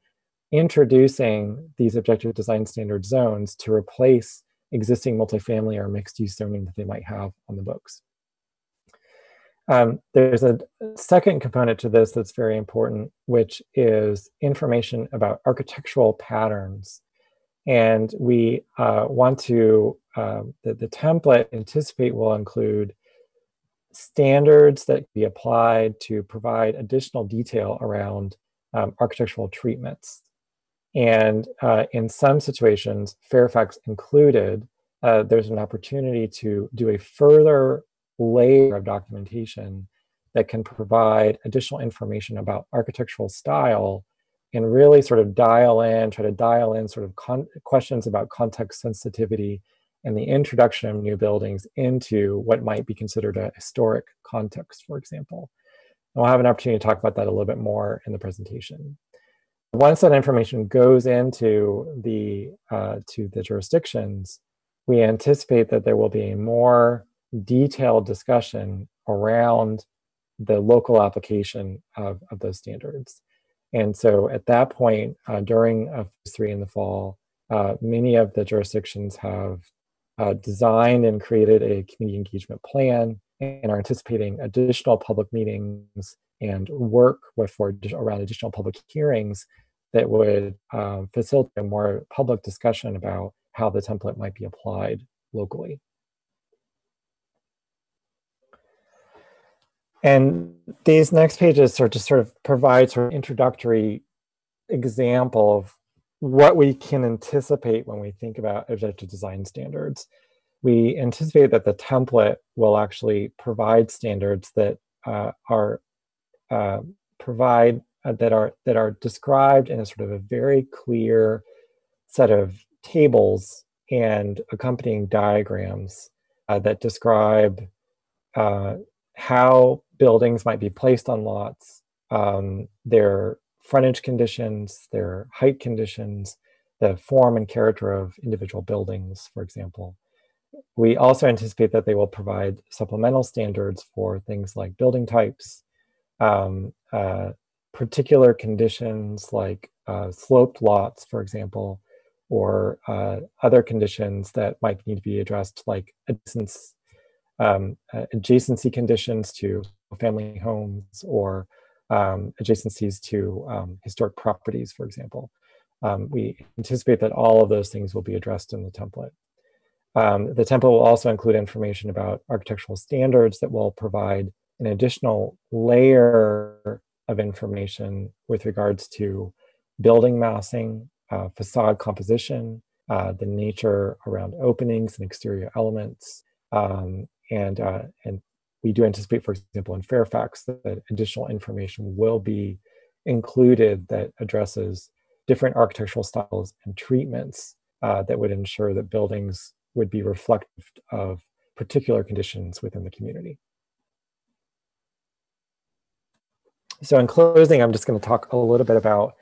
Speaker 2: introducing these objective design standard zones to replace existing multifamily or mixed use zoning that they might have on the books. Um, there's a second component to this that's very important, which is information about architectural patterns. And we uh, want to, uh, the, the template anticipate will include standards that be applied to provide additional detail around um, architectural treatments. And uh, in some situations, Fairfax included, uh, there's an opportunity to do a further layer of documentation that can provide additional information about architectural style and really sort of dial in, try to dial in sort of questions about context sensitivity and the introduction of new buildings into what might be considered a historic context, for example. And we'll have an opportunity to talk about that a little bit more in the presentation. Once that information goes into the, uh, to the jurisdictions, we anticipate that there will be a more detailed discussion around the local application of, of those standards. And so at that point, uh, during uh, phase three in the fall, uh, many of the jurisdictions have uh, designed and created a community engagement plan and are anticipating additional public meetings and work with for around additional public hearings that would um, facilitate more public discussion about how the template might be applied locally. And these next pages are just sort of provide sort of introductory example of what we can anticipate when we think about objective design standards. we anticipate that the template will actually provide standards that uh, are uh, provide uh, that are that are described in a sort of a very clear set of tables and accompanying diagrams uh, that describe uh, how buildings might be placed on lots, um, their frontage conditions, their height conditions, the form and character of individual buildings, for example. We also anticipate that they will provide supplemental standards for things like building types, um, uh, particular conditions like uh, sloped lots, for example, or uh, other conditions that might need to be addressed, like adjacence, um, adjacency conditions to family homes or um, adjacencies to um, historic properties, for example. Um, we anticipate that all of those things will be addressed in the template. Um, the template will also include information about architectural standards that will provide an additional layer of information with regards to building massing, uh, facade composition, uh, the nature around openings and exterior elements, um, and uh, and we do anticipate, for example, in Fairfax, that additional information will be included that addresses different architectural styles and treatments uh, that would ensure that buildings would be reflective of particular conditions within the community. So in closing, I'm just going to talk a little bit about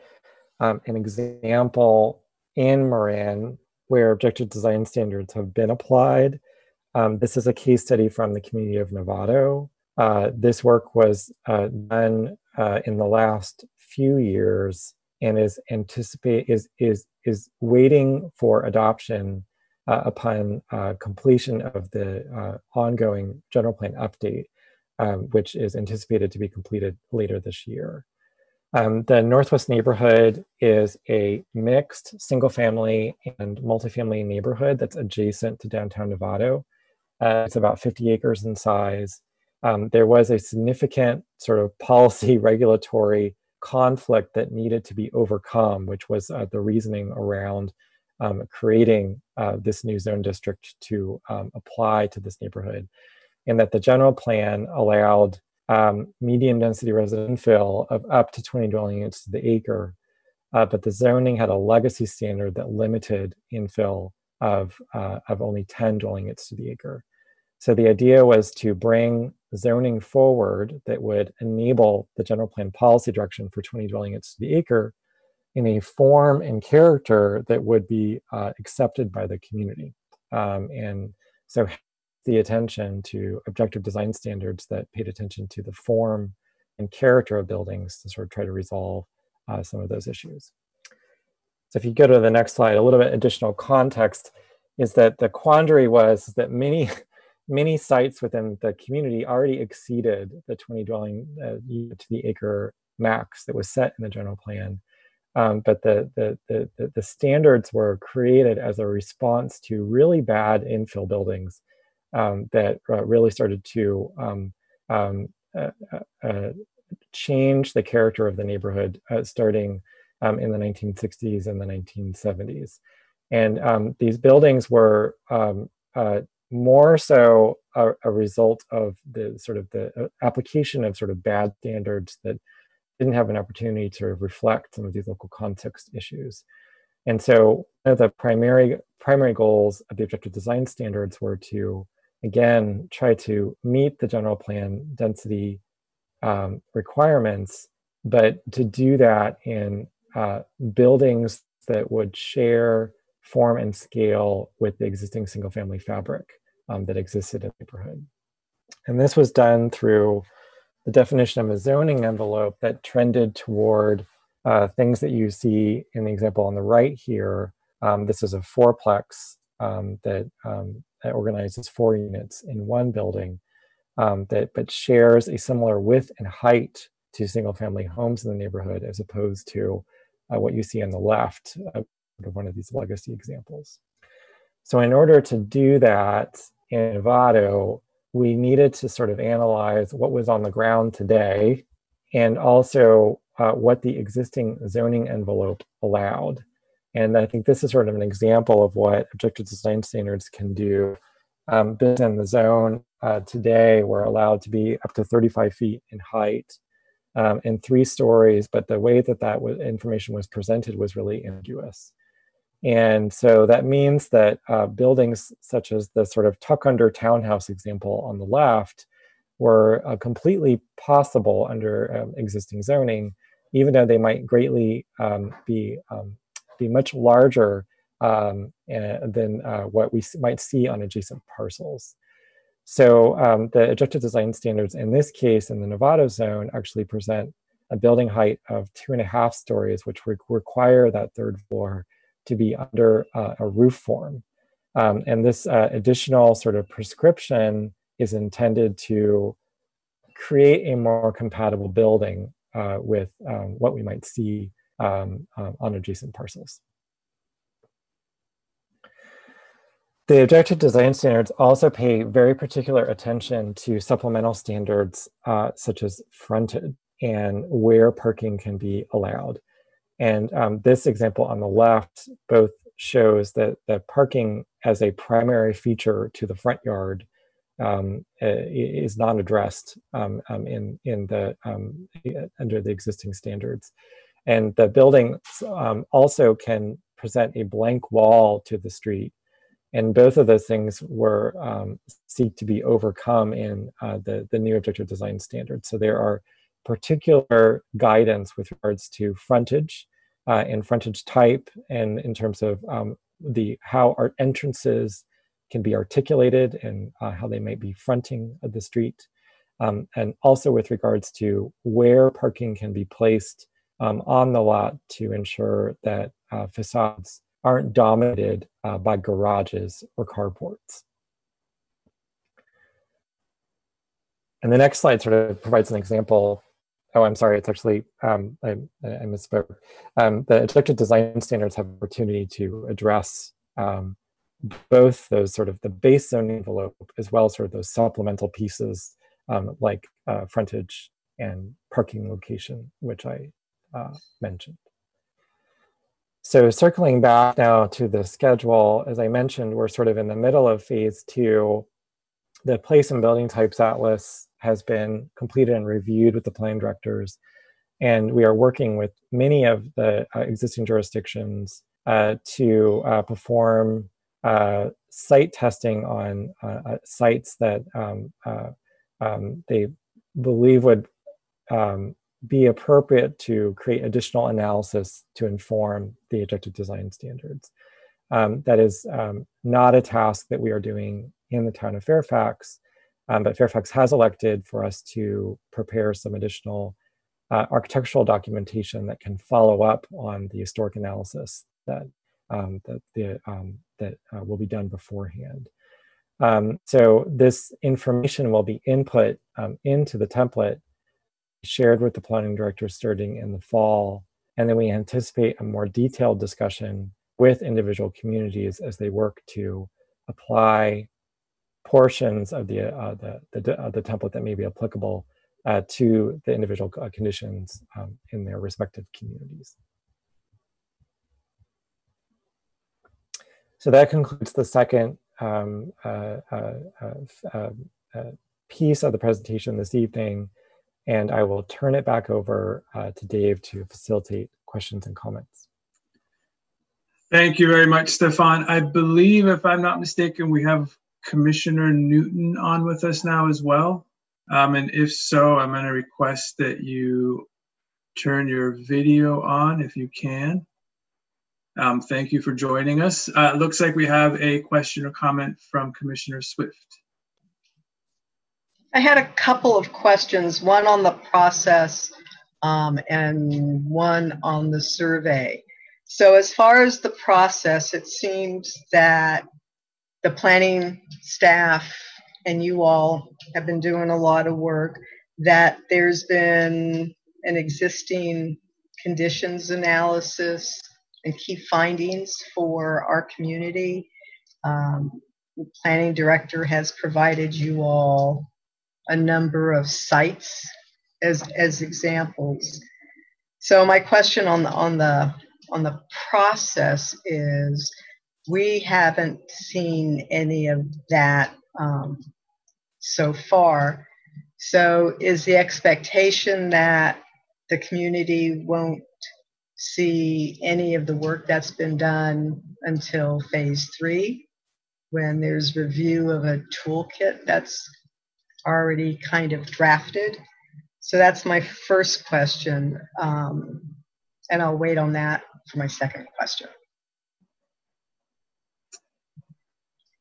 Speaker 2: um, an example in Marin where objective design standards have been applied. Um, this is a case study from the community of Novato. Uh, this work was uh, done uh, in the last few years and is anticipate is is is waiting for adoption uh, upon uh, completion of the uh, ongoing general plan update, um, which is anticipated to be completed later this year. Um, the Northwest neighborhood is a mixed single family and multifamily neighborhood that's adjacent to downtown Novato. Uh, it's about 50 acres in size. Um, there was a significant sort of policy regulatory conflict that needed to be overcome, which was uh, the reasoning around um, creating uh, this new zone district to um, apply to this neighborhood. And that the general plan allowed um, medium density resident fill of up to 20 dwelling units to the acre. Uh, but the zoning had a legacy standard that limited infill of, uh, of only 10 dwelling units to the acre. So the idea was to bring zoning forward that would enable the general plan policy direction for 20 dwelling units to the acre in a form and character that would be uh, accepted by the community. Um, and so the attention to objective design standards that paid attention to the form and character of buildings to sort of try to resolve uh, some of those issues. So if you go to the next slide, a little bit additional context is that the quandary was that many, many sites within the community already exceeded the 20 dwelling uh, to the acre max that was set in the general plan. Um, but the, the, the, the standards were created as a response to really bad infill buildings um, that uh, really started to um, um uh, uh, uh, change the character of the neighborhood uh, starting um, in the 1960s and the 1970s. And um, these buildings were uh, more so a, a, result of the sort of the application of sort of bad standards that didn't have an opportunity to reflect some of these local context issues. And so one of the primary primary goals of the objective design standards were to again, try to meet the general plan density um, requirements, but to do that in uh, buildings that would share form and scale with the existing single family fabric um, that existed in the neighborhood. And this was done through the definition of a zoning envelope that trended toward uh, things that you see in the example on the right here. Um, this is a fourplex um, that um, that organizes four units in one building um, that but shares a similar width and height to single family homes in the neighborhood as opposed to what you see on the left of one of these legacy examples. So in order to do that in Novato, we needed to sort of analyze what was on the ground today and also uh, what the existing zoning envelope allowed. And I think this is sort of an example of what objective design standards can do um, built in the zone uh, today were allowed to be up to 35 feet in height um, and three stories, but the way that that information was presented was really ambiguous. And so that means that uh, buildings such as the sort of tuck under townhouse example on the left were uh, completely possible under um, existing zoning, even though they might greatly um, be, um, be much larger um, uh, than what we might see on adjacent parcels. So um, the objective design standards in this case in the Novato zone actually present a building height of two and a half stories, which re require that third floor to be under uh, a roof form. Um, and this uh, additional sort of prescription is intended to create a more compatible building uh, with um, what we might see um, uh, on adjacent parcels. The objective design standards also pay very particular attention to supplemental standards uh, such as frontage and where parking can be allowed. And um, this example on the left both shows that the parking as a primary feature to the front yard um, is not addressed um, um, in, in the, um, under the existing standards. And the building um, also can present a blank wall to the street and both of those things were um, seek to be overcome in uh, the, the new objective design standards. So there are particular guidance with regards to frontage uh, and frontage type and in terms of um, the how our entrances can be articulated and uh, how they might be fronting the street. Um, and also with regards to where parking can be placed um, on the lot to ensure that uh, facades aren't dominated uh, by garages or carports. And the next slide sort of provides an example. Oh, I'm sorry, it's actually, um, I, I, misspoke. Um, the objective design standards have opportunity to address um, both those sort of the base zone envelope as well as sort of those supplemental pieces um, like uh, frontage and parking location, which I uh, mentioned. So circling back now to the schedule, as I mentioned, we're sort of in the middle of phase two. The place and building types atlas has been completed and reviewed with the plan directors. And we are working with many of the uh, existing jurisdictions uh, to uh, perform uh, site testing on uh, uh, sites that um, um, they believe would um, be appropriate to create additional analysis to inform the objective design standards. Um, that is um, not a task that we are doing in the town of Fairfax, um, but Fairfax has elected for us to prepare some additional uh, architectural documentation that can follow up on the historic analysis that um, that the um, that uh, will be done beforehand. Um, so this information will be input into the template shared with the planning director starting in the fall. And then we anticipate a more detailed discussion with individual communities as they work to apply portions of the, uh, the, the, uh, the, template that may be applicable uh, to the individual uh, conditions um, in their respective communities. So that concludes the second um, uh, uh, piece of the presentation this evening and I will turn it back over uh, to Dave to facilitate questions and comments.
Speaker 3: Thank you very much, Stefan. I believe, if I'm not mistaken, we have Commissioner Newton on with us now as well. Um, and if so, I'm going to request that you turn your video on if you can. Um, thank you for joining us. Uh, looks like we have a question or comment from Commissioner Swift.
Speaker 6: I had a couple of questions, one on the process um, and one on the survey. So, as far as the process, it seems that the planning staff and you all have been doing a lot of work, that there's been an existing conditions analysis and key findings for our community. Um, the planning director has provided you all a number of sites as as examples. So my question on the on the on the process is we haven't seen any of that um, so far. So, is the expectation that the community won't see any of the work that's been done until phase three, when there's review of a toolkit that's already kind of drafted? So, that's my first question. Um, and I'll wait on that for my second question.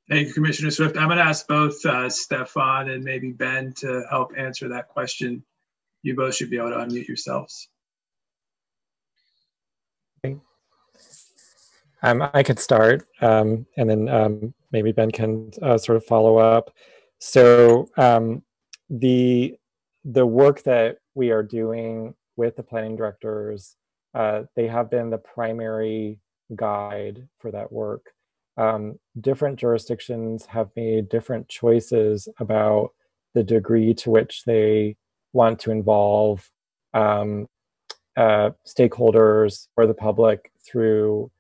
Speaker 3: Thank you, Commissioner Swift. I'm going to ask both uh, Stefan and maybe Ben to help answer that question. You both should be able to unmute yourselves.
Speaker 2: Um, I could start, um, and then um, maybe Ben can uh, sort of follow up. So um, the the work that we are doing with the planning directors, uh, they have been the primary guide for that work um, different jurisdictions have made different choices about the degree to which they want to involve um, uh, stakeholders or the public through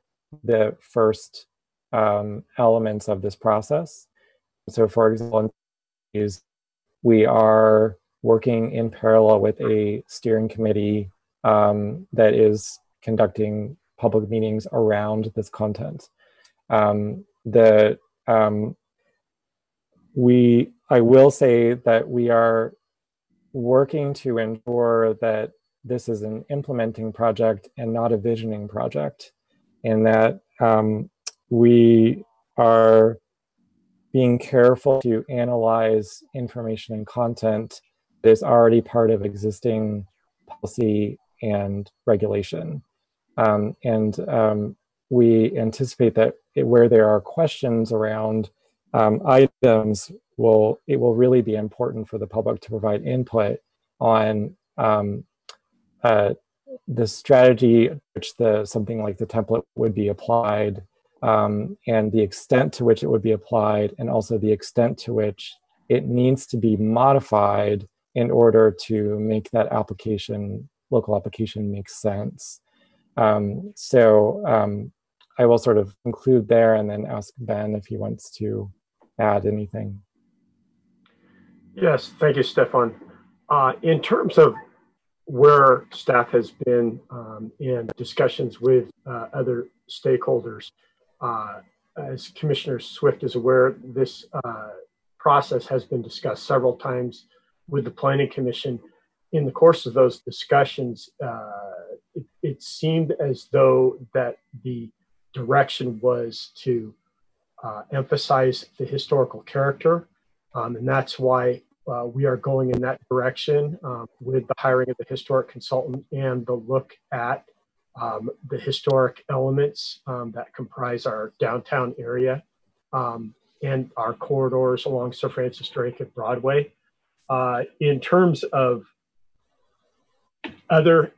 Speaker 2: the first um, elements of this process. So, for example, we are working in parallel with a steering committee um, that is conducting public meetings around this content. Um, the um, we I will say that we are working to ensure that this is an implementing project and not a visioning project, and that um, we are being careful to analyze information and content that is already part of existing policy and regulation. Um, and um, we anticipate that it, where there are questions around um, items, will it will really be important for the public to provide input on um, uh, the strategy which the something like the template would be applied, um, and the extent to which it would be applied, and also the extent to which it needs to be modified in order to make that application local application make sense. Um, so um, I will sort of conclude there and then ask Ben if he wants to add anything.
Speaker 1: Yes, thank you, Stefan. Uh, in terms of where staff has been um, in discussions with uh, other stakeholders, as Commissioner Swift is aware, this uh, process has been discussed several times with the Planning Commission. In the course of those discussions, uh, it, it seemed as though that the direction was to uh, emphasize the historical character. Um, and that's why uh, we are going in that direction um, with the hiring of the historic consultant and the look at um, the historic elements um, that comprise our downtown area um, and our corridors along Sir Francis Drake and Broadway. Uh, in terms of other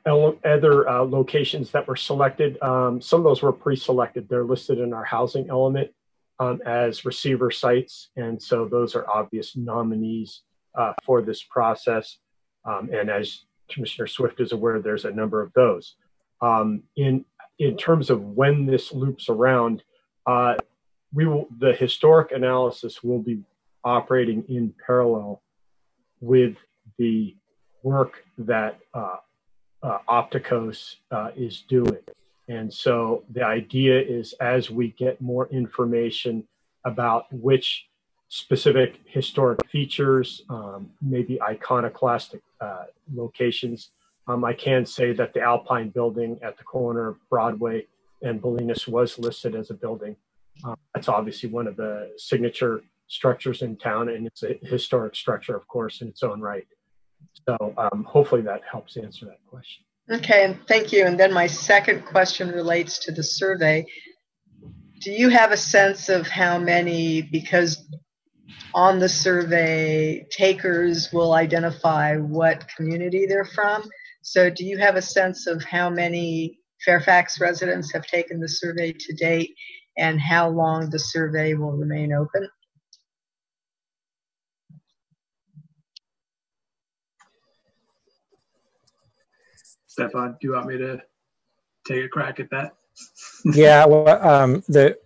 Speaker 1: other uh, locations that were selected, um, some of those were pre-selected. They're listed in our housing element um, as receiver sites, and so those are obvious nominees uh, for this process. Um, and as Commissioner Swift is aware, there's a number of those. Um, in in terms of when this loops around, uh, we will the historic analysis will be operating in parallel with the work that uh, uh, Opticos uh, is doing. And so the idea is as we get more information about which specific historic features, um, maybe iconoclastic uh, locations, um, I can say that the Alpine building at the corner of Broadway and Bolinas was listed as a building. Um, that's obviously one of the signature structures in town, and it's a historic structure, of course, in its own right. So um, hopefully that helps answer that question.
Speaker 6: Okay, and thank you. And then my second question relates to the survey. Do you have a sense of how many, because on the survey, takers will identify what community they're from? So, do you have a sense of how many Fairfax residents have taken the survey to date and how long the survey will remain open?
Speaker 3: Stefan, do you want me to take a crack at that?
Speaker 2: yeah, well, um, the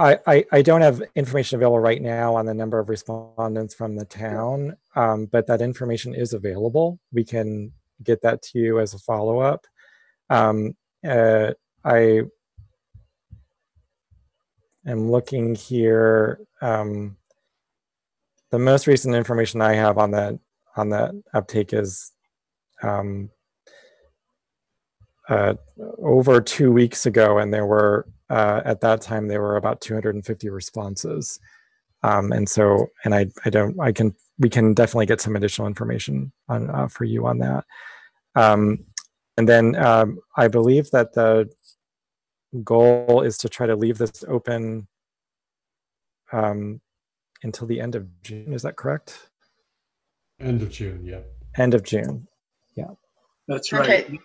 Speaker 2: I, I, I don't have information available right now on the number of respondents from the town, um, but that information is available. We can get that to you as a follow up. Um, uh, I am looking here. Um, the most recent information I have on that on that uptake is um, uh, over two weeks ago, and there were uh, at that time there were about 250 responses. Um, and so, and I, I don't, I can, we can definitely get some additional information on uh, for you on that. Um, and then um, I believe that the goal is to try to leave this open um, until the end of June. Is that correct?
Speaker 7: End of June, yeah.
Speaker 2: End of June, yeah.
Speaker 3: That's right. Okay.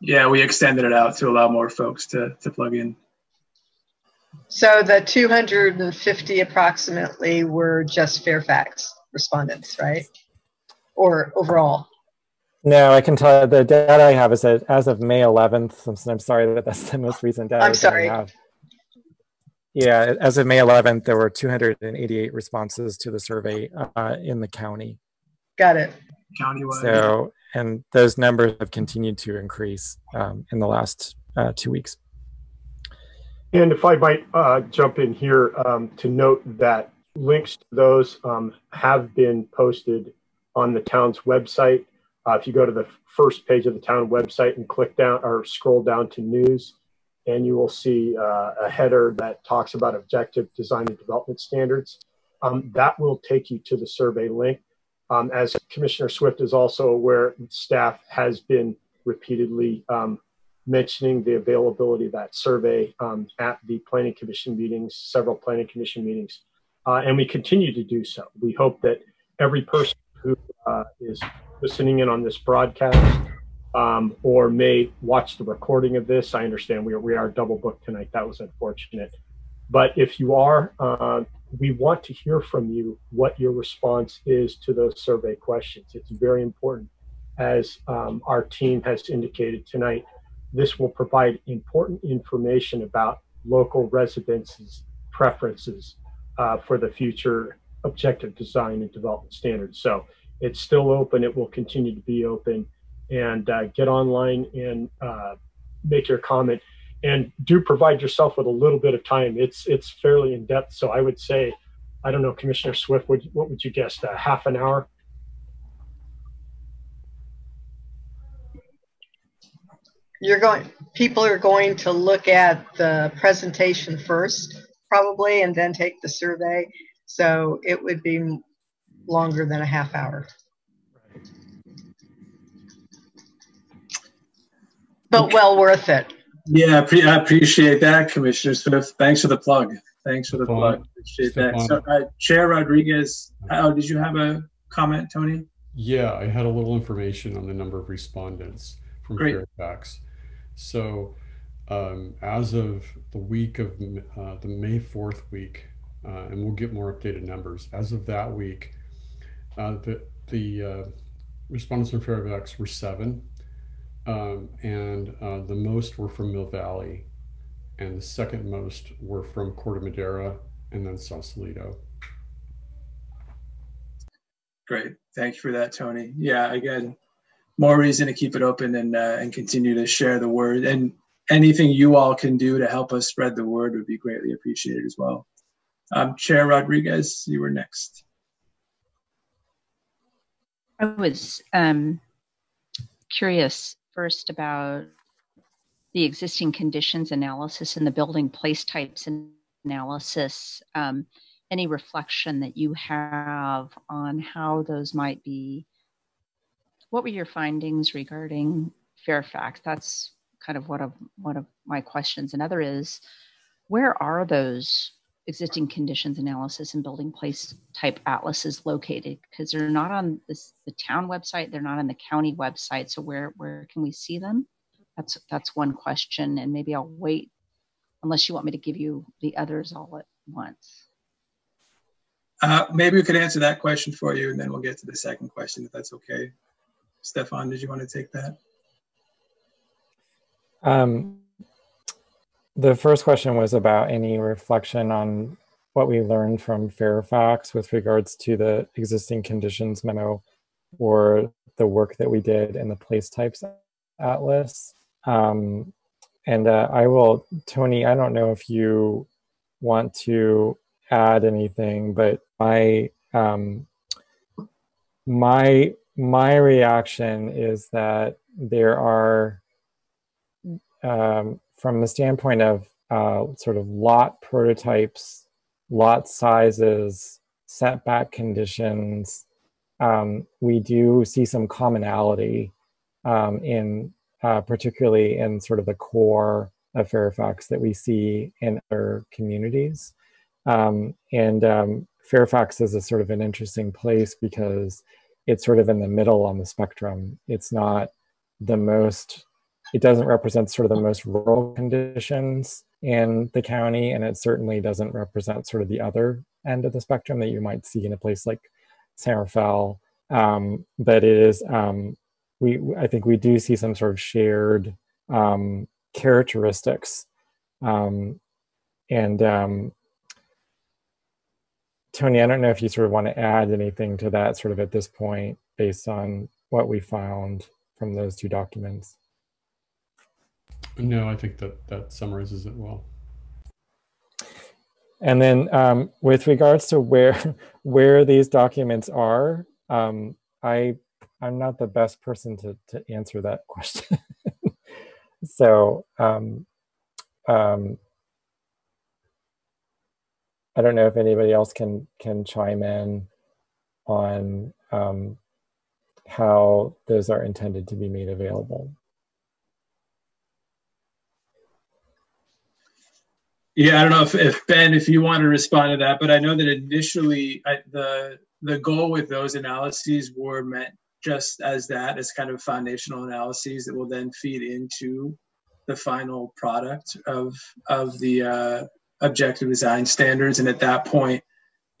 Speaker 3: Yeah, we extended it out to allow more folks to, to plug in.
Speaker 6: So the 250 approximately were just Fairfax respondents, right? Or overall?
Speaker 2: No, I can tell you the data I have is that as of May 11th, I'm, I'm sorry that that's the most recent data.
Speaker 6: I'm sorry.
Speaker 2: Yeah, as of May 11th, there were 288 responses to the survey uh, in the county.
Speaker 6: Got it.
Speaker 3: Countywide.
Speaker 2: So, and those numbers have continued to increase um, in the last uh, two weeks.
Speaker 1: And if I might uh, jump in here um, to note that links to those um, have been posted on the town's website. Uh, if you go to the first page of the town website and click down or scroll down to news, and you will see uh, a header that talks about objective design and development standards. Um, that will take you to the survey link. Um, as Commissioner Swift is also aware, staff has been repeatedly um, mentioning the availability of that survey um, at the Planning Commission meetings, several Planning Commission meetings, uh, and we continue to do so. We hope that every person who uh, is listening in on this broadcast um, or may watch the recording of this. I understand we are, we are double booked tonight. That was unfortunate. But if you are, uh, we want to hear from you what your response is to those survey questions. It's very important. As um, our team has indicated tonight, this will provide important information about local residents' preferences uh, for the future objective design and development standards. So it's still open. It will continue to be open and uh, get online and uh, make your comment. And do provide yourself with a little bit of time. It's it's fairly in depth, so I would say, I don't know, Commissioner Swift, would, what would you guess? Half an hour?
Speaker 6: You're going. People are going to look at the presentation first, probably, and then take the survey. So it would be longer than a half hour. but well worth it.
Speaker 3: Yeah, I appreciate that, Commissioner Swift. Thanks for the plug. Thanks for the plug. Appreciate that. So, uh, Chair Rodriguez, oh, did you have a comment, Tony?
Speaker 7: Yeah, I had a little information on the number of respondents from Great. Fairfax. So, um, as of the week of uh, the May 4th week, uh, and we'll get more updated numbers, as of that week, uh, the, the uh, respondents from Fairfax were seven um, and uh, the most were from Mill Valley, and the second most were from Corte Madera, and then Sausalito.
Speaker 3: Great, thank you for that, Tony. Yeah, again, more reason to keep it open and uh, and continue to share the word. And anything you all can do to help us spread the word would be greatly appreciated as well. Um, Chair Rodriguez, you were next.
Speaker 4: I was um, curious first about the existing conditions analysis and the building place types analysis. Um, any reflection that you have on how those might be? What were your findings regarding Fairfax? That's kind of one of one of my questions. Another is, where are those existing conditions analysis and building place type atlases located because they're not on this, the town website they're not on the county website so where where can we see them that's that's one question and maybe i'll wait unless you want me to give you the others all at once
Speaker 3: uh, maybe we could answer that question for you and then we'll get to the second question if that's okay stefan did you want to take that
Speaker 2: um, the first question was about any reflection on what we learned from Fairfax with regards to the existing conditions memo or the work that we did in the place types atlas. Um, and uh, I will, Tony, I don't know if you want to add anything, but my um, my my reaction is that there are, um, from the standpoint of uh, sort of lot prototypes, lot sizes, setback conditions, um, we do see some commonality um, in uh, particularly in sort of the core of Fairfax that we see in other communities. Um, and um, Fairfax is a sort of an interesting place because it's sort of in the middle on the spectrum. It's not the most, it doesn't represent sort of the most rural conditions in the county, and it certainly doesn't represent sort of the other end of the spectrum that you might see in a place like San Rafael. Um, but it is um, we I think we do see some sort of shared um, characteristics, um, and um, Tony, I don't know if you sort of want to add anything to that sort of at this point based on what we found from those two documents.
Speaker 7: No, I think that that summarizes it well.
Speaker 2: And then um, with regards to where where these documents are, um, I I'm not the best person to, to answer that question. so um, um, I don't know if anybody else can can chime in on um, how those are intended to be made available.
Speaker 3: Yeah, I don't know if, if Ben, if you want to respond to that, but I know that initially I, the the goal with those analyses were meant just as that as kind of foundational analyses that will then feed into the final product of of the uh, objective design standards. And at that point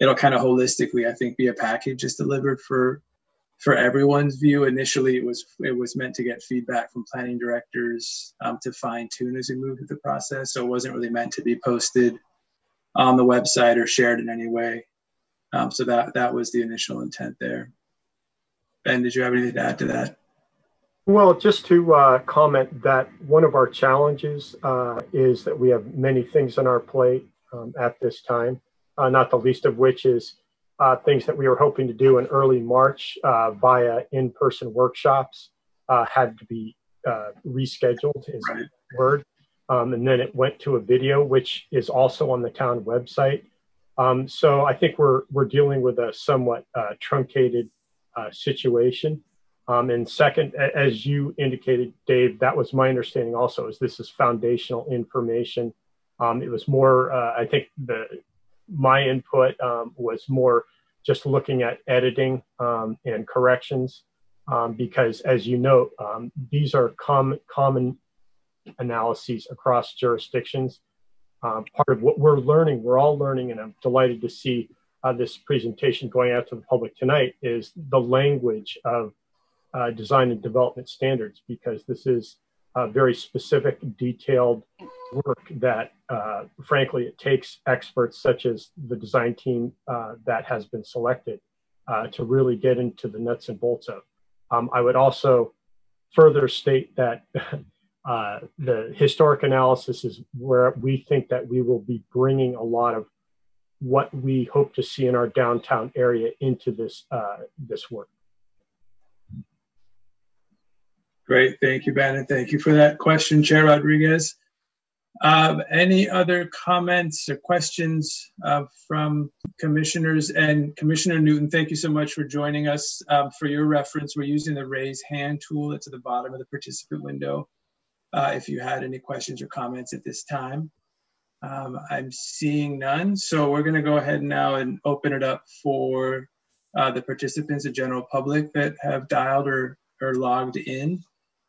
Speaker 3: it'll kind of holistically i think be a package just delivered for for everyone's view. Initially it was it was meant to get feedback from planning directors um, to fine tune as we move through the process. So it wasn't really meant to be posted on the website or shared in any way. Um, so that that was the initial intent there. Ben, did you have anything to add to that?
Speaker 1: Well, just to uh, comment that one of our challenges uh, is that we have many things on our plate um, at this time, uh, not the least of which is uh, things that we were hoping to do in early March uh, via in person workshops uh, had to be rescheduled, is the word. Um, and then it went to a video, which is also on the town website. Um, so I think we're, we're dealing with a somewhat truncated uh, situation. Um, and second, as you indicated, Dave, that was my understanding also, is this is foundational information. Um, it was more, uh, I think the my input um, was more just looking at editing um, and corrections, um, because as you note, um, these are com- common analyses across jurisdictions. part of what we're learning, we're all learning, and I'm delighted to see uh, this presentation going out to the public tonight is the language of uh, design and development standards, because this is a very specific, detailed work that, uh, frankly, it takes experts such as the design team uh, that has been selected uh, to really get into the nuts and bolts of. Um, I would also further state that uh, the historic analysis is where we think that we will be bringing a lot of what we hope to see in our downtown area into this uh, this work.
Speaker 3: Great, thank you, Bannon. thank you for that question, Chair Rodriguez. Um, any other comments or questions uh, from commissioners? And Commissioner Newton, thank you so much for joining us. Um, for your reference, we're using the raise hand tool that's at the bottom of the participant window. Uh, if you had any questions or comments at this time. Um, I'm seeing none. So we're going to go ahead now and open it up for uh, the participants, the general public that have dialed or, or logged in.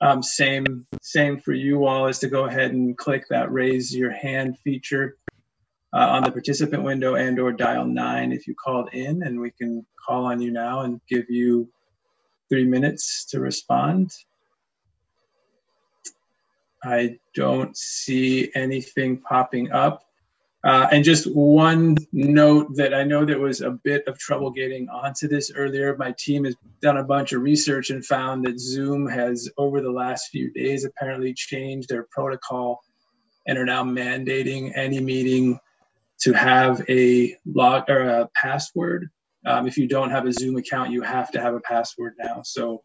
Speaker 3: Um, same, same for you all is to go ahead and click that raise your hand feature uh, on the participant window and or dial nine if you called in and we can call on you now and give you three minutes to respond. I don't see anything popping up. Uh, and just one note that I know there was a bit of trouble getting onto this earlier. My team has done a bunch of research and found that Zoom has, over the last few days, apparently changed their protocol and are now mandating any meeting to have a log or a password. Um, if you don't have a Zoom account, you have to have a password now. So,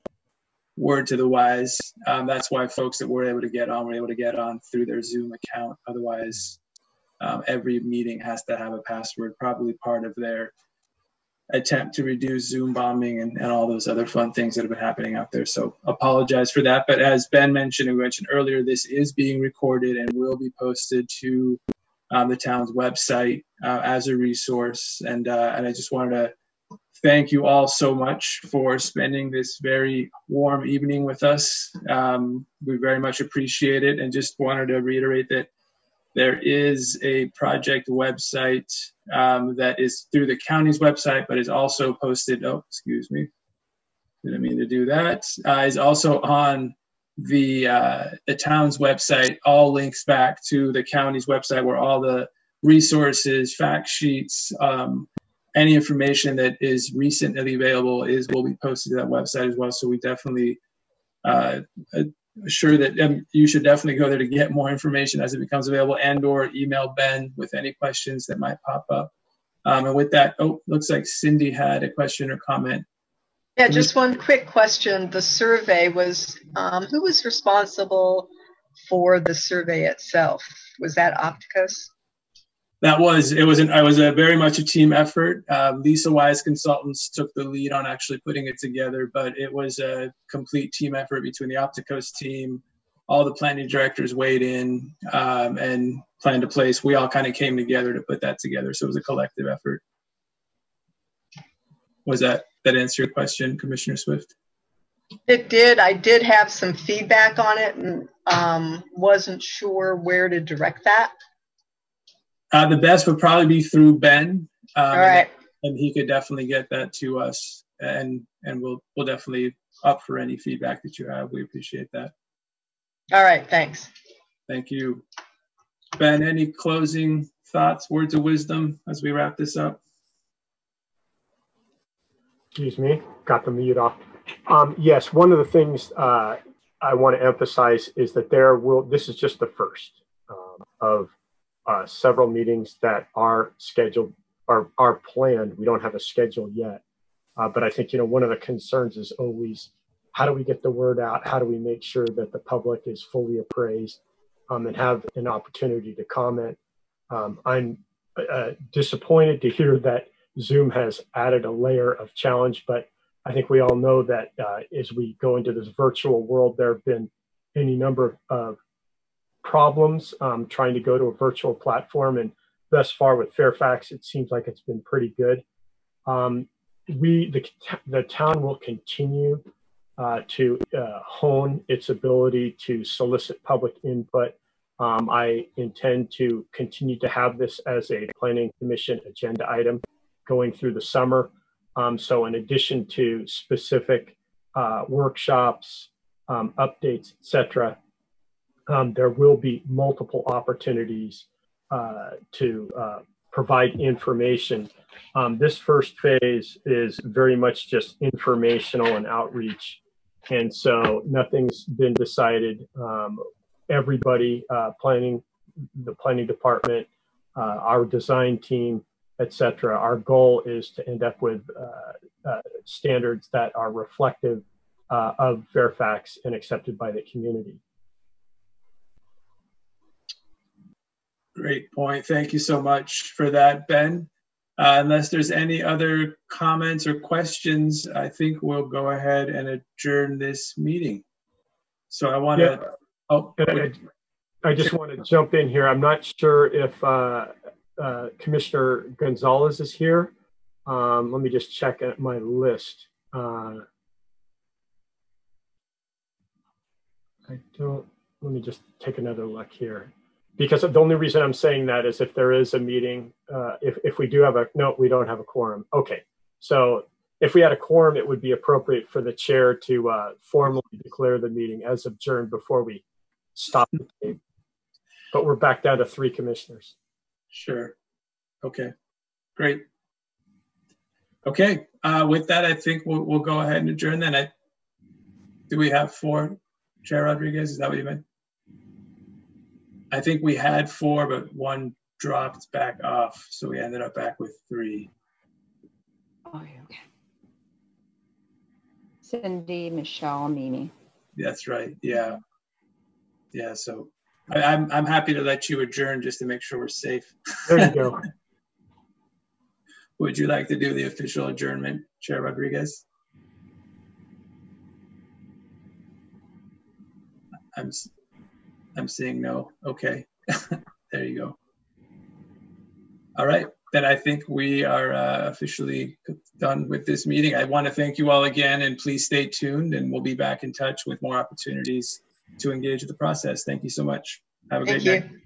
Speaker 3: word to the wise. Um, that's why folks that were able to get on were able to get on through their Zoom account. Otherwise, um, every meeting has to have a password, probably part of their attempt to reduce Zoom bombing and, and all those other fun things that have been happening out there. So apologize for that. But as Ben mentioned and we mentioned earlier, this is being recorded and will be posted to um, the town's website uh, as a resource. And, uh, and I just wanted to thank you all so much for spending this very warm evening with us. Um, we very much appreciate it and just wanted to reiterate that there is a project website um, that is through the county's website, but is also posted. Oh, excuse me. Didn't mean to do that. Uh, is also on the uh, the town's website. All links back to the county's website, where all the resources, fact sheets, um, any information that is recently available is will be posted to that website as well. So we definitely uh, sure that um, you should definitely go there to get more information as it becomes available and or email Ben with any questions that might pop up. Um, and with that, oh, looks like Cindy had a question or comment.
Speaker 6: Yeah, just one quick question. The survey was, um, who was responsible for the survey itself? Was that Opticos?
Speaker 3: That was it was an I was a very much a team effort. Uh, Lisa Wise Consultants took the lead on actually putting it together, but it was a complete team effort between the Opticos team, all the planning directors weighed in um, and Plan to Place. We all kind of came together to put that together, so it was a collective effort. Was that that answer your question, Commissioner Swift?
Speaker 6: It did. I did have some feedback on it and um, wasn't sure where to direct that.
Speaker 3: Uh, the best would probably be through Ben.
Speaker 6: Um, All right.
Speaker 3: And he could definitely get that to us, and and we'll we'll definitely up for any feedback that you have. We appreciate that.
Speaker 6: All right. Thanks.
Speaker 3: Thank you, Ben. Any closing thoughts, words of wisdom as we wrap this up?
Speaker 1: Excuse me, got the mute off. Um, yes, one of the things uh, I want to emphasize is that there will. This is just the first um, of uh, several meetings that are scheduled are are planned. We don't have a schedule yet, uh, but I think you know one of the concerns is always how do we get the word out? How do we make sure that the public is fully appraised um, and have an opportunity to comment? Um, I'm uh, disappointed to hear that Zoom has added a layer of challenge, but I think we all know that uh, as we go into this virtual world, there have been any number of problems um, trying to go to a virtual platform. And thus far with Fairfax, it seems like it's been pretty good. Um, we, the, the town will continue uh, to uh, hone its ability to solicit public input. Um, I intend to continue to have this as a planning commission agenda item going through the summer. Um, so in addition to specific uh, workshops, um, updates, etc., um, there will be multiple opportunities uh, to uh, provide information. Um, this first phase is very much just informational and outreach. And so nothing's been decided. Um, everybody, uh, planning, the planning department, uh, our design team, etc. Our goal is to end up with uh, uh, standards that are reflective of Fairfax and accepted by the community.
Speaker 3: Great point. Thank you so much for that, Ben. Uh, unless there's any other comments or questions, I think we'll go ahead and adjourn this meeting. So I want to. Yeah. Oh,
Speaker 1: I, I, just want to jump in here. I'm not sure if uh, uh, Commissioner Gonzalez is here. Um, let me just check at my list. Uh, I don't. Let me just take another look here because the only reason I'm saying that is if there is a meeting, uh, if, if we do have a, no, we don't have a quorum. Okay. So if we had a quorum, it would be appropriate for the chair to uh, formally declare the meeting as adjourned before we stop the tape. But we're back down to three commissioners.
Speaker 3: Sure. Okay. Great. Okay. Uh, with that, I think we'll, we'll go ahead and adjourn then. I, do we have four? Chair Rodriguez, is that what you meant? I think we had four, but one dropped back off. So we ended up back with three.
Speaker 4: Oh, okay. Cindy, Michelle, Mimi.
Speaker 3: That's right. Yeah. Yeah. So I, I'm I'm happy to let you adjourn just to make sure we're safe.
Speaker 1: There you go.
Speaker 3: Would you like to do the official adjournment, Chair Rodriguez? I'm I'm seeing no. Okay. there you go. All right. Then I think we are uh, officially done with this meeting. I want to thank you all again and please stay tuned and we'll be back in touch with more opportunities to engage with the process. Thank you so much. Have a
Speaker 6: Thank
Speaker 3: great
Speaker 6: you.
Speaker 3: night.